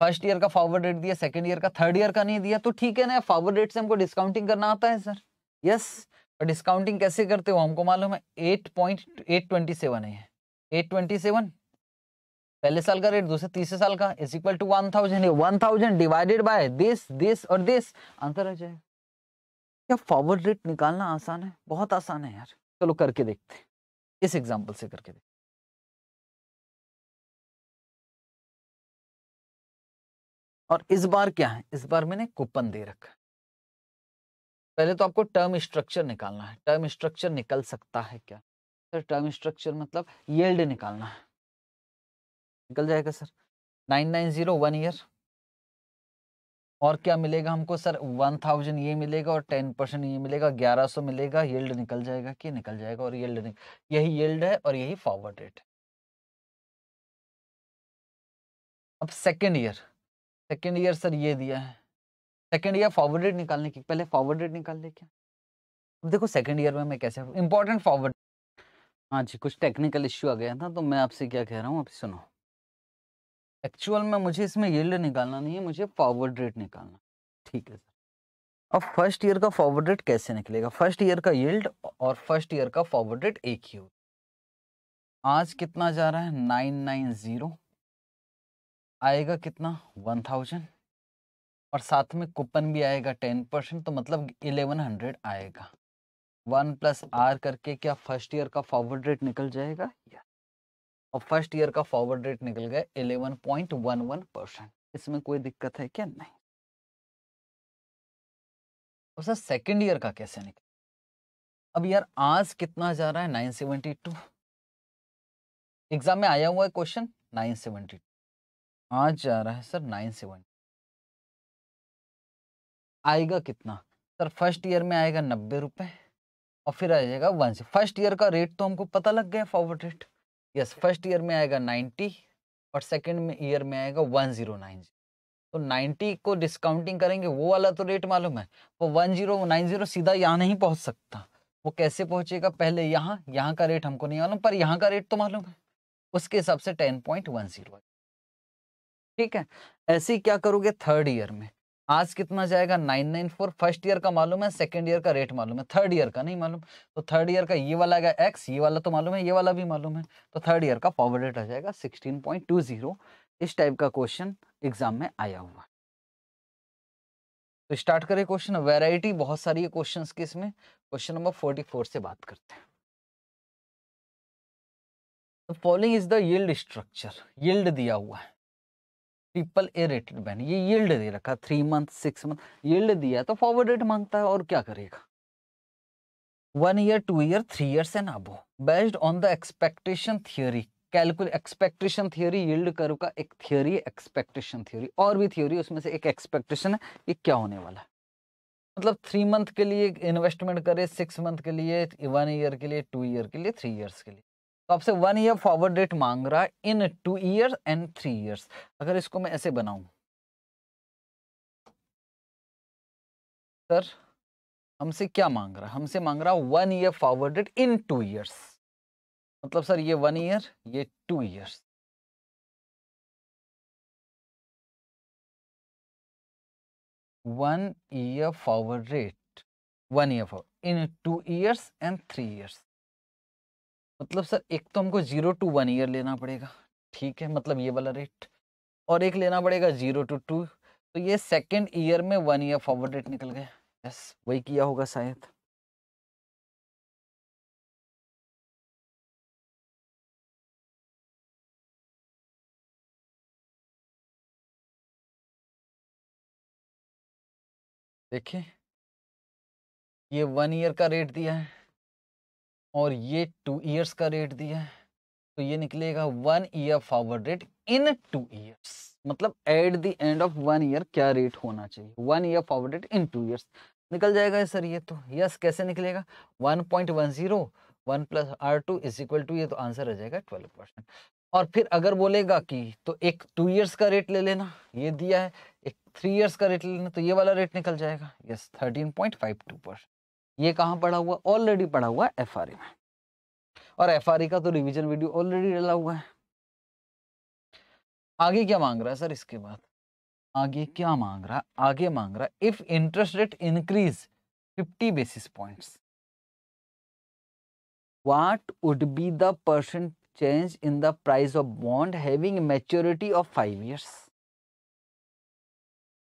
फ़र्स्ट ईयर का फॉरवर्ड रेट दिया सेकंड ईयर का थर्ड ईयर का नहीं दिया तो ठीक है ना फॉरवर्ड रेट से हमको डिस्काउंटिंग करना आता है सर यस और डिस्काउंटिंग कैसे करते हो? हमको मालूम है eight point eight twenty seven है। एट ट्वेंटी सेवन पहले साल का रेट दूसरे, तीसरे साल का is equal to one thousand one thousand divided by this this और दिस आंसर आ जाएगा। क्या फॉरवर्ड रेट निकालना आसान है? बहुत आसान है यार। चलो करके देखते इस एग्ज़ाम्पल से करके देखते और इस बार क्या है? इस बार मैंने कूपन दे रखा पहले तो आपको टर्म स्ट्रक्चर निकालना है। टर्म स्ट्रक्चर निकल सकता है क्या? सर टर्म स्ट्रक्चर मतलब येल्ड निकालना है। निकल जाएगा sir. Nine nine zero one year और क्या मिलेगा हमको सर? वन थाउज़ेंड ये मिलेगा और टेन परसेंट ये मिलेगा, ग्यारह सौ मिलेगा येल्ड निकल जाएगा कि निकल जाएगा और येल्ड यही येल्ड है और यही फॉरवर्ड रेट है। अब second year second year sir ये दिया है। सेकेंड ईयर फॉरवर्ड रेट निकालने की, पहले फॉरवर्ड रेट निकाल ले क्या? अब देखो सेकेंड ईयर में मैं कैसे इंपॉर्टेंट फॉरवर्ड। हाँ जी, कुछ टेक्निकल इश्यू आ गया था तो मैं आपसे क्या कह रहा हूँ, आप सुनो। एक्चुअल में मुझे इसमें यील्ड निकालना नहीं है, मुझे फॉरवर्ड रेट निकालना ठीक है सर। अब फ़र्स्ट ईयर का फॉरवर्ड रेट कैसे निकलेगा? फ़र्स्ट ईयर का यील्ड और फ़र्स्ट ईयर का फॉरवर्ड रेट एक ही होगा आज कितना जा रहा है? Nine nine zero. आएगा कितना? One thousand. और साथ में कूपन भी आएगा टेन परसेंट तो मतलब इलेवन हंड्रेड आएगा। वन प्लस आर करके क्या फ़र्स्ट ईयर का फॉरवर्ड रेट निकल जाएगा? या। और फ़र्स्ट ईयर का फॉरवर्ड रेट निकल गया eleven point one one percent. इसमें कोई दिक्कत है क्या? नहीं। और सर, सेकेंड ईयर का कैसे निकल अब यार, आज कितना जा रहा है? Nine seventy two. एग्ज़ाम में आया हुआ है क्वेश्चन? Nine seventy two. आज जा रहा है सर, नाइन सेवेंटी आएगा कितना? सर फ़र्स्ट ईयर में आएगा नब्बे रुपए और फिर आ जाएगा वन से। फ़र्स्ट ईयर का रेट तो हमको पता लग गया forward rate yes first year में आएगा नाइन्टी और सेकेंड में ईयर में आएगा वन ज़ीरो नाइन तो नाइन्टी को डिस्काउंटिंग करेंगे, वो वाला तो रेट मालूम है। वो वन ज़ीरो नाइन ज़ीरो सीधा यहाँ नहीं पहुँच सकता। वो कैसे पहुँचेगा? पहले यहाँ यहाँ का रेट हमको नहीं मालूम, पर यहाँ का रेट तो मालूम है। उसके हिसाब से टेन पॉइंट वन ज़ीरो ठीक है? ऐसे ही क्या करोगे? थर्ड ईयर में। आज कितना जाएगा? Nine nine four, first year का मालूम है सेकेंड ईयर का रेट मालूम है थर्ड ईयर का नहीं मालूम। तो थर्ड ईयर का ये वाला आएगा एक्स ये वाला तो मालूम है, ये वाला भी मालूम है। तो थर्ड ईयर का फॉरवर्ड रेट आ जाएगा सिक्सटीन पॉइंट टू ज़ीरो इस टाइप का क्वेश्चन एग्ज़ाम में आया हुआ। तो स्टार्ट करें क्वेश्चन वेराइटी बहुत सारी है क्वेश्चन की इसमें। क्वेश्चन नंबर फोर्टी फोर से बात करते हैं। Following is the yield structure yield दिया हुआ है। ट्रिपल ए रेटेड बैंड ये यील्ड दे रखा three month six month yield दिया तो फॉरवर्ड रेट माँगता है और क्या करेगा? One year two year three years and above based on the expectation theory calculate expectation theory yield curve का एक थियोरी एक्सपेक्टेशन थियोरी और भी थियोरी उसमें से एक एक्सपेक्टेशन है, ये क्या होने वाला है? मतलब थ्री मंथ के लिए इन्वेस्टमेंट करे सिक्स मंथ के लिए वन ईयर के लिए टू ईयर के लिए थ्री ईयर्स के लिए। तो आपसे वन ईयर फॉरवर्ड डेट मांग रहा है in two years and three years अगर इसको मैं ऐसे बनाऊँ। सर हमसे क्या मांग रहा है? हमसे मांग रहा one year forward rate in two years मतलब सर ये वन ईयर ये two years one year forward rate one year for in two years and three years मतलब सर, एक तो हमको ज़ीरो टू वन ईयर लेना पड़ेगा, ठीक है मतलब ये वाला रेट और एक लेना पड़ेगा ज़ीरो टू टू तो ये सेकेंड ईयर में वन ईयर फॉरवर्ड रेट निकल गया यस वही किया होगा शायद। देखिए, ये वन ईयर का रेट दिया है। और ये टू ईयर्स का रेट दिया है तो ये निकलेगा one year forward rate in two years मतलब at the end of one year क्या रेट होना चाहिए? One year forward rate in two years निकल जाएगा सर ये तो. यस कैसे निकलेगा? One point one zero one plus r two is equal to ये तो आंसर आ जाएगा ट्वेल्व परसेंट और फिर अगर बोलेगा कि तो एक टू ईयर्स का रेट ले लेना, ये दिया है, एक थ्री ईयर्स का रेट ले लेना तो ये वाला रेट निकल जाएगा. Yes thirteen point five two percent ये कहाँ पढ़ा हुआ? ऑलरेडी पढ़ा हुआ है एफ़ में। और एफ़ का तो रिविजन वीडियो ऑलरेडी डला हुआ है। आगे क्या मांग रहा है सर इसके बाद? आगे क्या मांग रहा है? आगे मांग रहा है if interest rate increase 50 basis points what would be the percent change in the price of bond having maturity of five years?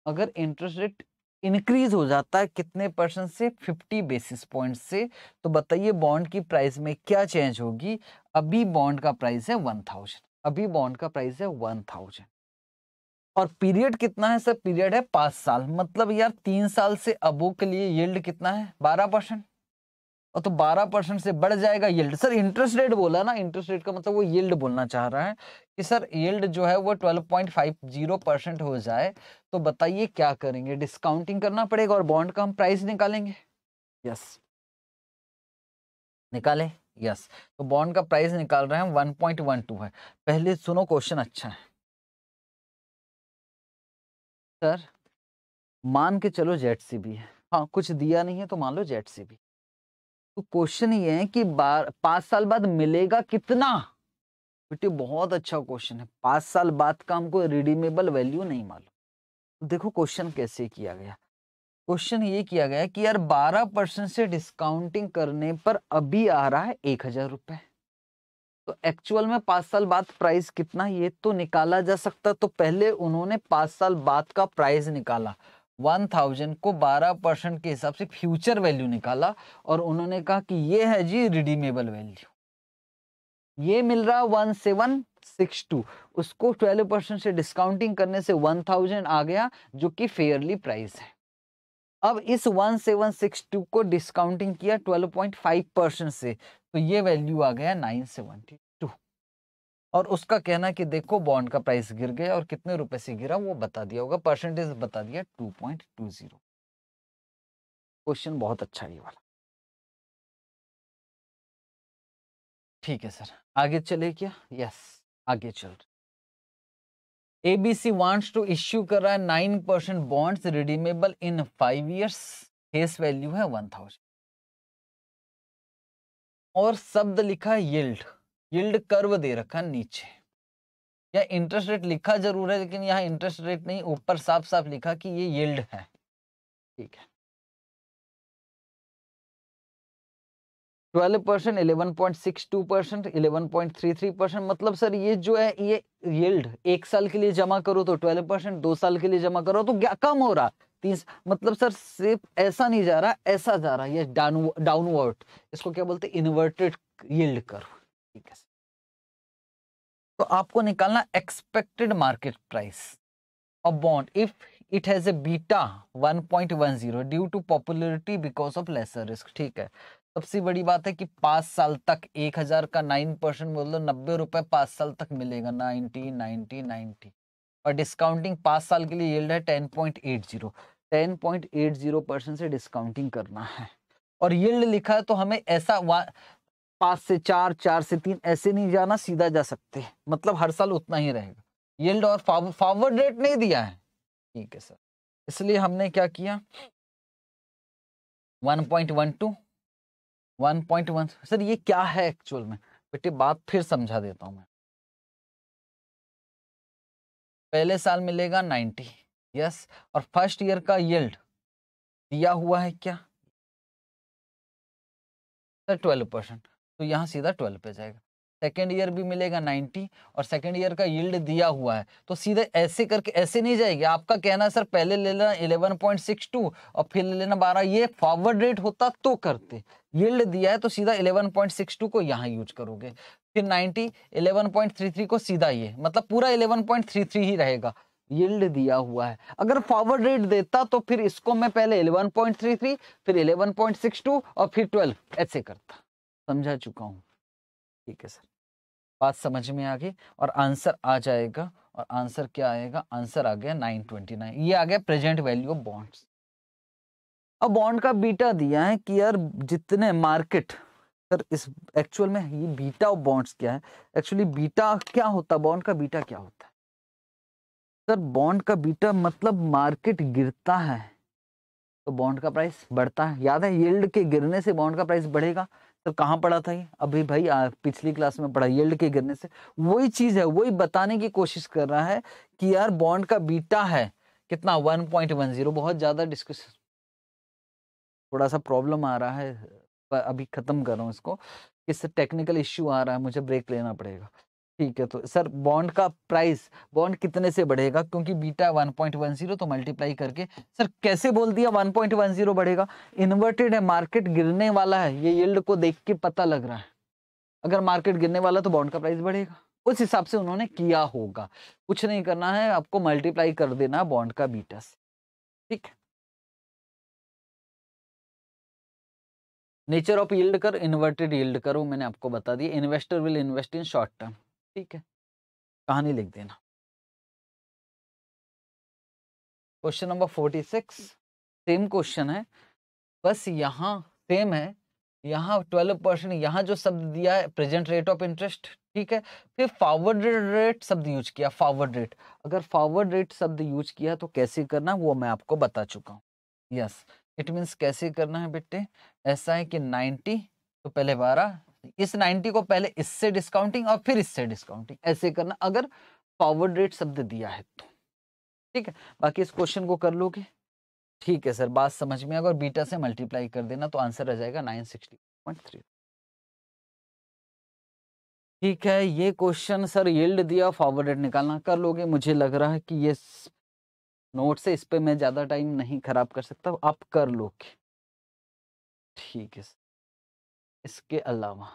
अगर इंटरेस्ट रेट इंक्रीज हो जाता है कितने परसेंट से? 50 बेसिस पॉइंट से। तो बताइए बॉन्ड की प्राइस में क्या चेंज होगी? अभी बॉन्ड का प्राइस है 1000 अभी बॉन्ड का प्राइस है 1000 और पीरियड कितना है सर पीरियड है पाँच साल। मतलब यार तीन साल से अबो के लिए यील्ड कितना है? बारह परसेंट और तो 12 परसेंट से बढ़ जाएगा यील्ड। सर इंटरेस्ट रेट बोला ना इंटरेस्ट रेट का मतलब वो यील्ड बोलना चाह रहा है कि सर, यील्ड जो है वो 12.50 परसेंट हो जाए तो बताइए क्या करेंगे? डिस्काउंटिंग करना पड़ेगा और बॉन्ड का हम प्राइस निकालेंगे? यस निकाले? यस तो बॉन्ड का प्राइस निकाल रहे हैं वन पॉइंट वन टू है। पहले सुनो क्वेश्चन अच्छा है। सर, मान के चलो जेट सी भी है। हाँ कुछ दिया नहीं है तो मान लो जेट सी भी तो क्वेश्चन ये है कि पाँच साल बाद मिलेगा कितना? बेटे, बहुत अच्छा क्वेश्चन है। पाँच साल बाद का हमको रिडीमेबल वैल्यू नहीं मालूम। देखो क्वेश्चन कैसे किया गया। क्वेश्चन ये किया गया कि यार बारह परसेंट से डिस्काउंटिंग करने पर अभी आ रहा है एक हज़ार रुपए। तो एक्चुअल में पाँच साल बाद प्राइस कितना? ये तो निकाला जा सकता। तो पहले उन्होंने पाँच साल बाद का प्राइस निकाला। वन थाउज़ेंड को बारह परसेंट के हिसाब से फ्यूचर वैल्यू निकाला और उन्होंने कहा कि ये है जी रिडीमेबल वैल्यू ये मिल रहा वन सेवन सिक्स टू उसको ट्वेल्व परसेंट से डिस्काउंटिंग करने से वन थाउज़ेंड आ गया, जो कि फेयरली प्राइस है। अब इस वन सेवन सिक्स टू को डिस्काउंटिंग किया ट्वेल्व पॉइंट फाइव परसेंट से तो ये वैल्यू आ गया नाइन सेवेंटी और उसका कहना कि देखो, बॉन्ड का प्राइस गिर गया और कितने रुपए से गिरा वो बता दिया होगा, परसेंटेज बता दिया two point two zero. Question बहुत अच्छा है ये वाला। ठीक है सर, आगे चले क्या? यस, आगे चल रहे। एबीसी वांट्स टू इश्यू कर रहा है nine percent bonds redeemable in five years face value है वन थाउज़ेंड और शब्द लिखा है यील्ड कर्व दे रखा नीचे। या इंटरेस्ट रेट लिखा ज़रूर है, लेकिन यहाँ इंटरेस्ट रेट नहीं, ऊपर साफ़ साफ़ लिखा कि ये यील्ड है। ठीक है। Twelve percent, eleven point six two percent, eleven point three three percent मतलब सर ये जो है, ये यील्ड, एक साल के लिए जमा करो तो ट्वेल्व परसेंट, दो साल के लिए जमा करो तो क्या कम हो रहा? तीस मतलब सर सिर्फ़ ऐसा नहीं जा रहा, ऐसा जा रहा, ये डाउनवर्ड, इसको क्या बोलते इन्वर्टेड यील्ड करो ठीक है तो आपको निकालना expected market price a bond. If it has a beta 1.10 due to popularity because of lesser risk, ठीक है। सबसे बड़ी बात है कि पाँच साल तक एक हज़ार का नाइन परसेंट बोल दो, नब्बे रुपए पाँच साल तक मिलेगा, नाइनटी नाइनटी नाइनटी। और डिस्काउंटिंग पाँच साल के लिए यील्ड है ten point eight zero ten point eight zero percent से डिस्काउंटिंग करना है। और यील्ड लिखा है तो हमें ऐसा पाँच से चार चार से तीन, ऐसे नहीं जाना, सीधा जा सकते मतलब हर साल उतना ही रहेगा। यील्ड और फॉरवर्ड रेट नहीं दिया है। ठीक है सर इसलिए हमने क्या किया? 1.12 1.1 सर ये क्या है एक्चुअल में? बेटे, बात फिर समझा देता हूँ मैं। पहले साल मिलेगा 90 यस और फ़र्स्ट ईयर का यील्ड दिया हुआ है क्या? सर 12 परसेंट तो यहाँ सीधा 12 पे जाएगा। सेकेंड ईयर भी मिलेगा 90 और सेकेंड ईयर का यील्ड दिया हुआ है। तो सीधे ऐसे करके ऐसे नहीं जाएगी। आपका कहना है, सर, पहले ले लेना 11.62 और फिर ले लेना 12 ये फॉरवर्ड रेट होता तो करते। यील्ड दिया है तो सीधा 11.62 को यहाँ यूज़ करोगे। फिर 90 11.33 को सीधा ये मतलब पूरा 11.33 ही रहेगा। यील्ड दिया हुआ है। अगर फॉरवर्ड रेट देता तो फिर इसको मैं पहले 11.33 फिर 11.62 और फिर 12 ऐसे करता। समझा चुका हूँ। ठीक है सर। बात समझ में आ गई और आंसर आ जाएगा और आंसर क्या आएगा? आंसर आ गया 929 ये आ गया प्रेजेंट वैल्यू ऑफ़ बॉन्ड्स। अब बॉन्ड का बीटा दिया है कि यार जितने मार्केट, सर इस एक्चुअल में ये बीटा ऑफ़ बॉन्ड्स क्या है? एक्चुअली बीटा क्या होता? है बॉन्ड का बीटा क्या होता है? सर बॉन्ड का बीटा मतलब मार्केट गिरता है। तो बॉन्ड का प्राइस बढ़ता है। याद है, यील्ड के गिरने से बॉन्ड का प्राइस बढ़ेगा। तो कहाँ पढ़ा था ये? अभी भाई आ, पिछली क्लास में पढ़ा येल्ड के गिरने से। वही चीज़ है वही बताने की कोशिश कर रहा है कि यार बॉन्ड का बीटा है कितना? 1.10 बहुत ज़्यादा डिस्कशन थोड़ा सा प्रॉब्लम आ रहा है अभी खत्म कर रहा हूँ इसको। इससे टेक्निकल इश्यू आ रहा है मुझे ब्रेक लेना पड़ेगा। ठीक है तो सर बॉन्ड का प्राइस बॉन्ड कितने से बढ़ेगा? क्योंकि बीटा 1.10 तो मल्टीप्लाई करके, सर कैसे बोल दिया 1.10 बढ़ेगा? इन्वर्टेड है, मार्केट गिरने वाला है, ये यील्ड को देख के पता लग रहा है। अगर मार्केट गिरने वाला तो बॉन्ड का प्राइस बढ़ेगा। उस हिसाब से उन्होंने किया होगा। कुछ नहीं करना है, आपको मल्टीप्लाई कर देना बॉन्ड का बीटा से। ठीक है? Nature of yield curve, inverted yield करो, मैंने आपको बता दिया। Investor will invest in short term. ठीक है कहानी लिख देना। Question number forty six same question है बस यहाँ सेम है यहाँ ट्वेल्व परसेंट यहाँ जो शब्द दिया है प्रेजेंट रेट ऑफ़ इंटरेस्ट ठीक है फिर फॉरवर्ड रेट शब्द यूज़ किया फॉरवर्ड रेट अगर फॉरवर्ड रेट शब्द यूज़ किया तो कैसे करना वो मैं आपको बता चुका हूँ यस इट मीन्स कैसे करना है बेटे ऐसा है कि 90 तो पहले बारह इस 90 को पहले इससे डिस्काउंटिंग और फिर इससे डिस्काउंटिंग ऐसे करना। अगर फॉरवर्ड रेट शब्द दिया है तो। ठीक है? बाकी इस क्वेश्चन को कर लोगे? ठीक है सर, बात समझ में अगर बीटा से मल्टीप्लाई कर देना तो आंसर आ जाएगा नाइन ठीक है, ये क्वेश्चन सर यील्ड दिया फॉरवर्ड रेट निकालना कर लोगे? मुझे लग रहा है कि ये नोट से इस पे मैं ज़्यादा टाइम नहीं खराब कर सकता, आप कर लोगे। ठीक है इसके अलावा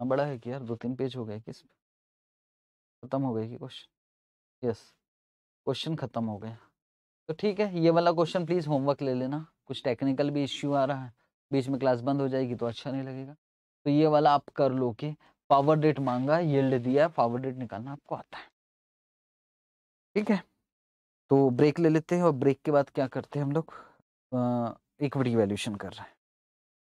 हाँ बड़ा है कि यार, दो तीन पेज हो गए किस खत्म हो गए कि क्वेश्चन? यस, क्वेश्चन खत्म हो गया तो ठीक है, ये वाला क्वेश्चन प्लीज़ होमवर्क ले लेना, कुछ टेक्निकल भी इश्यू आ रहा है, बीच में क्लास बंद हो जाएगी तो अच्छा नहीं लगेगा। तो ये वाला आप कर लो कि पावर डेट मांगा, यील्ड दिया पावर डेट निकालना आपको आता है। ठीक है तो ब्रेक ले लेते हैं और ब्रेक के बाद क्या करते हैं हम लोग? इक्विटी वैल्यूशन कर रहे हैं।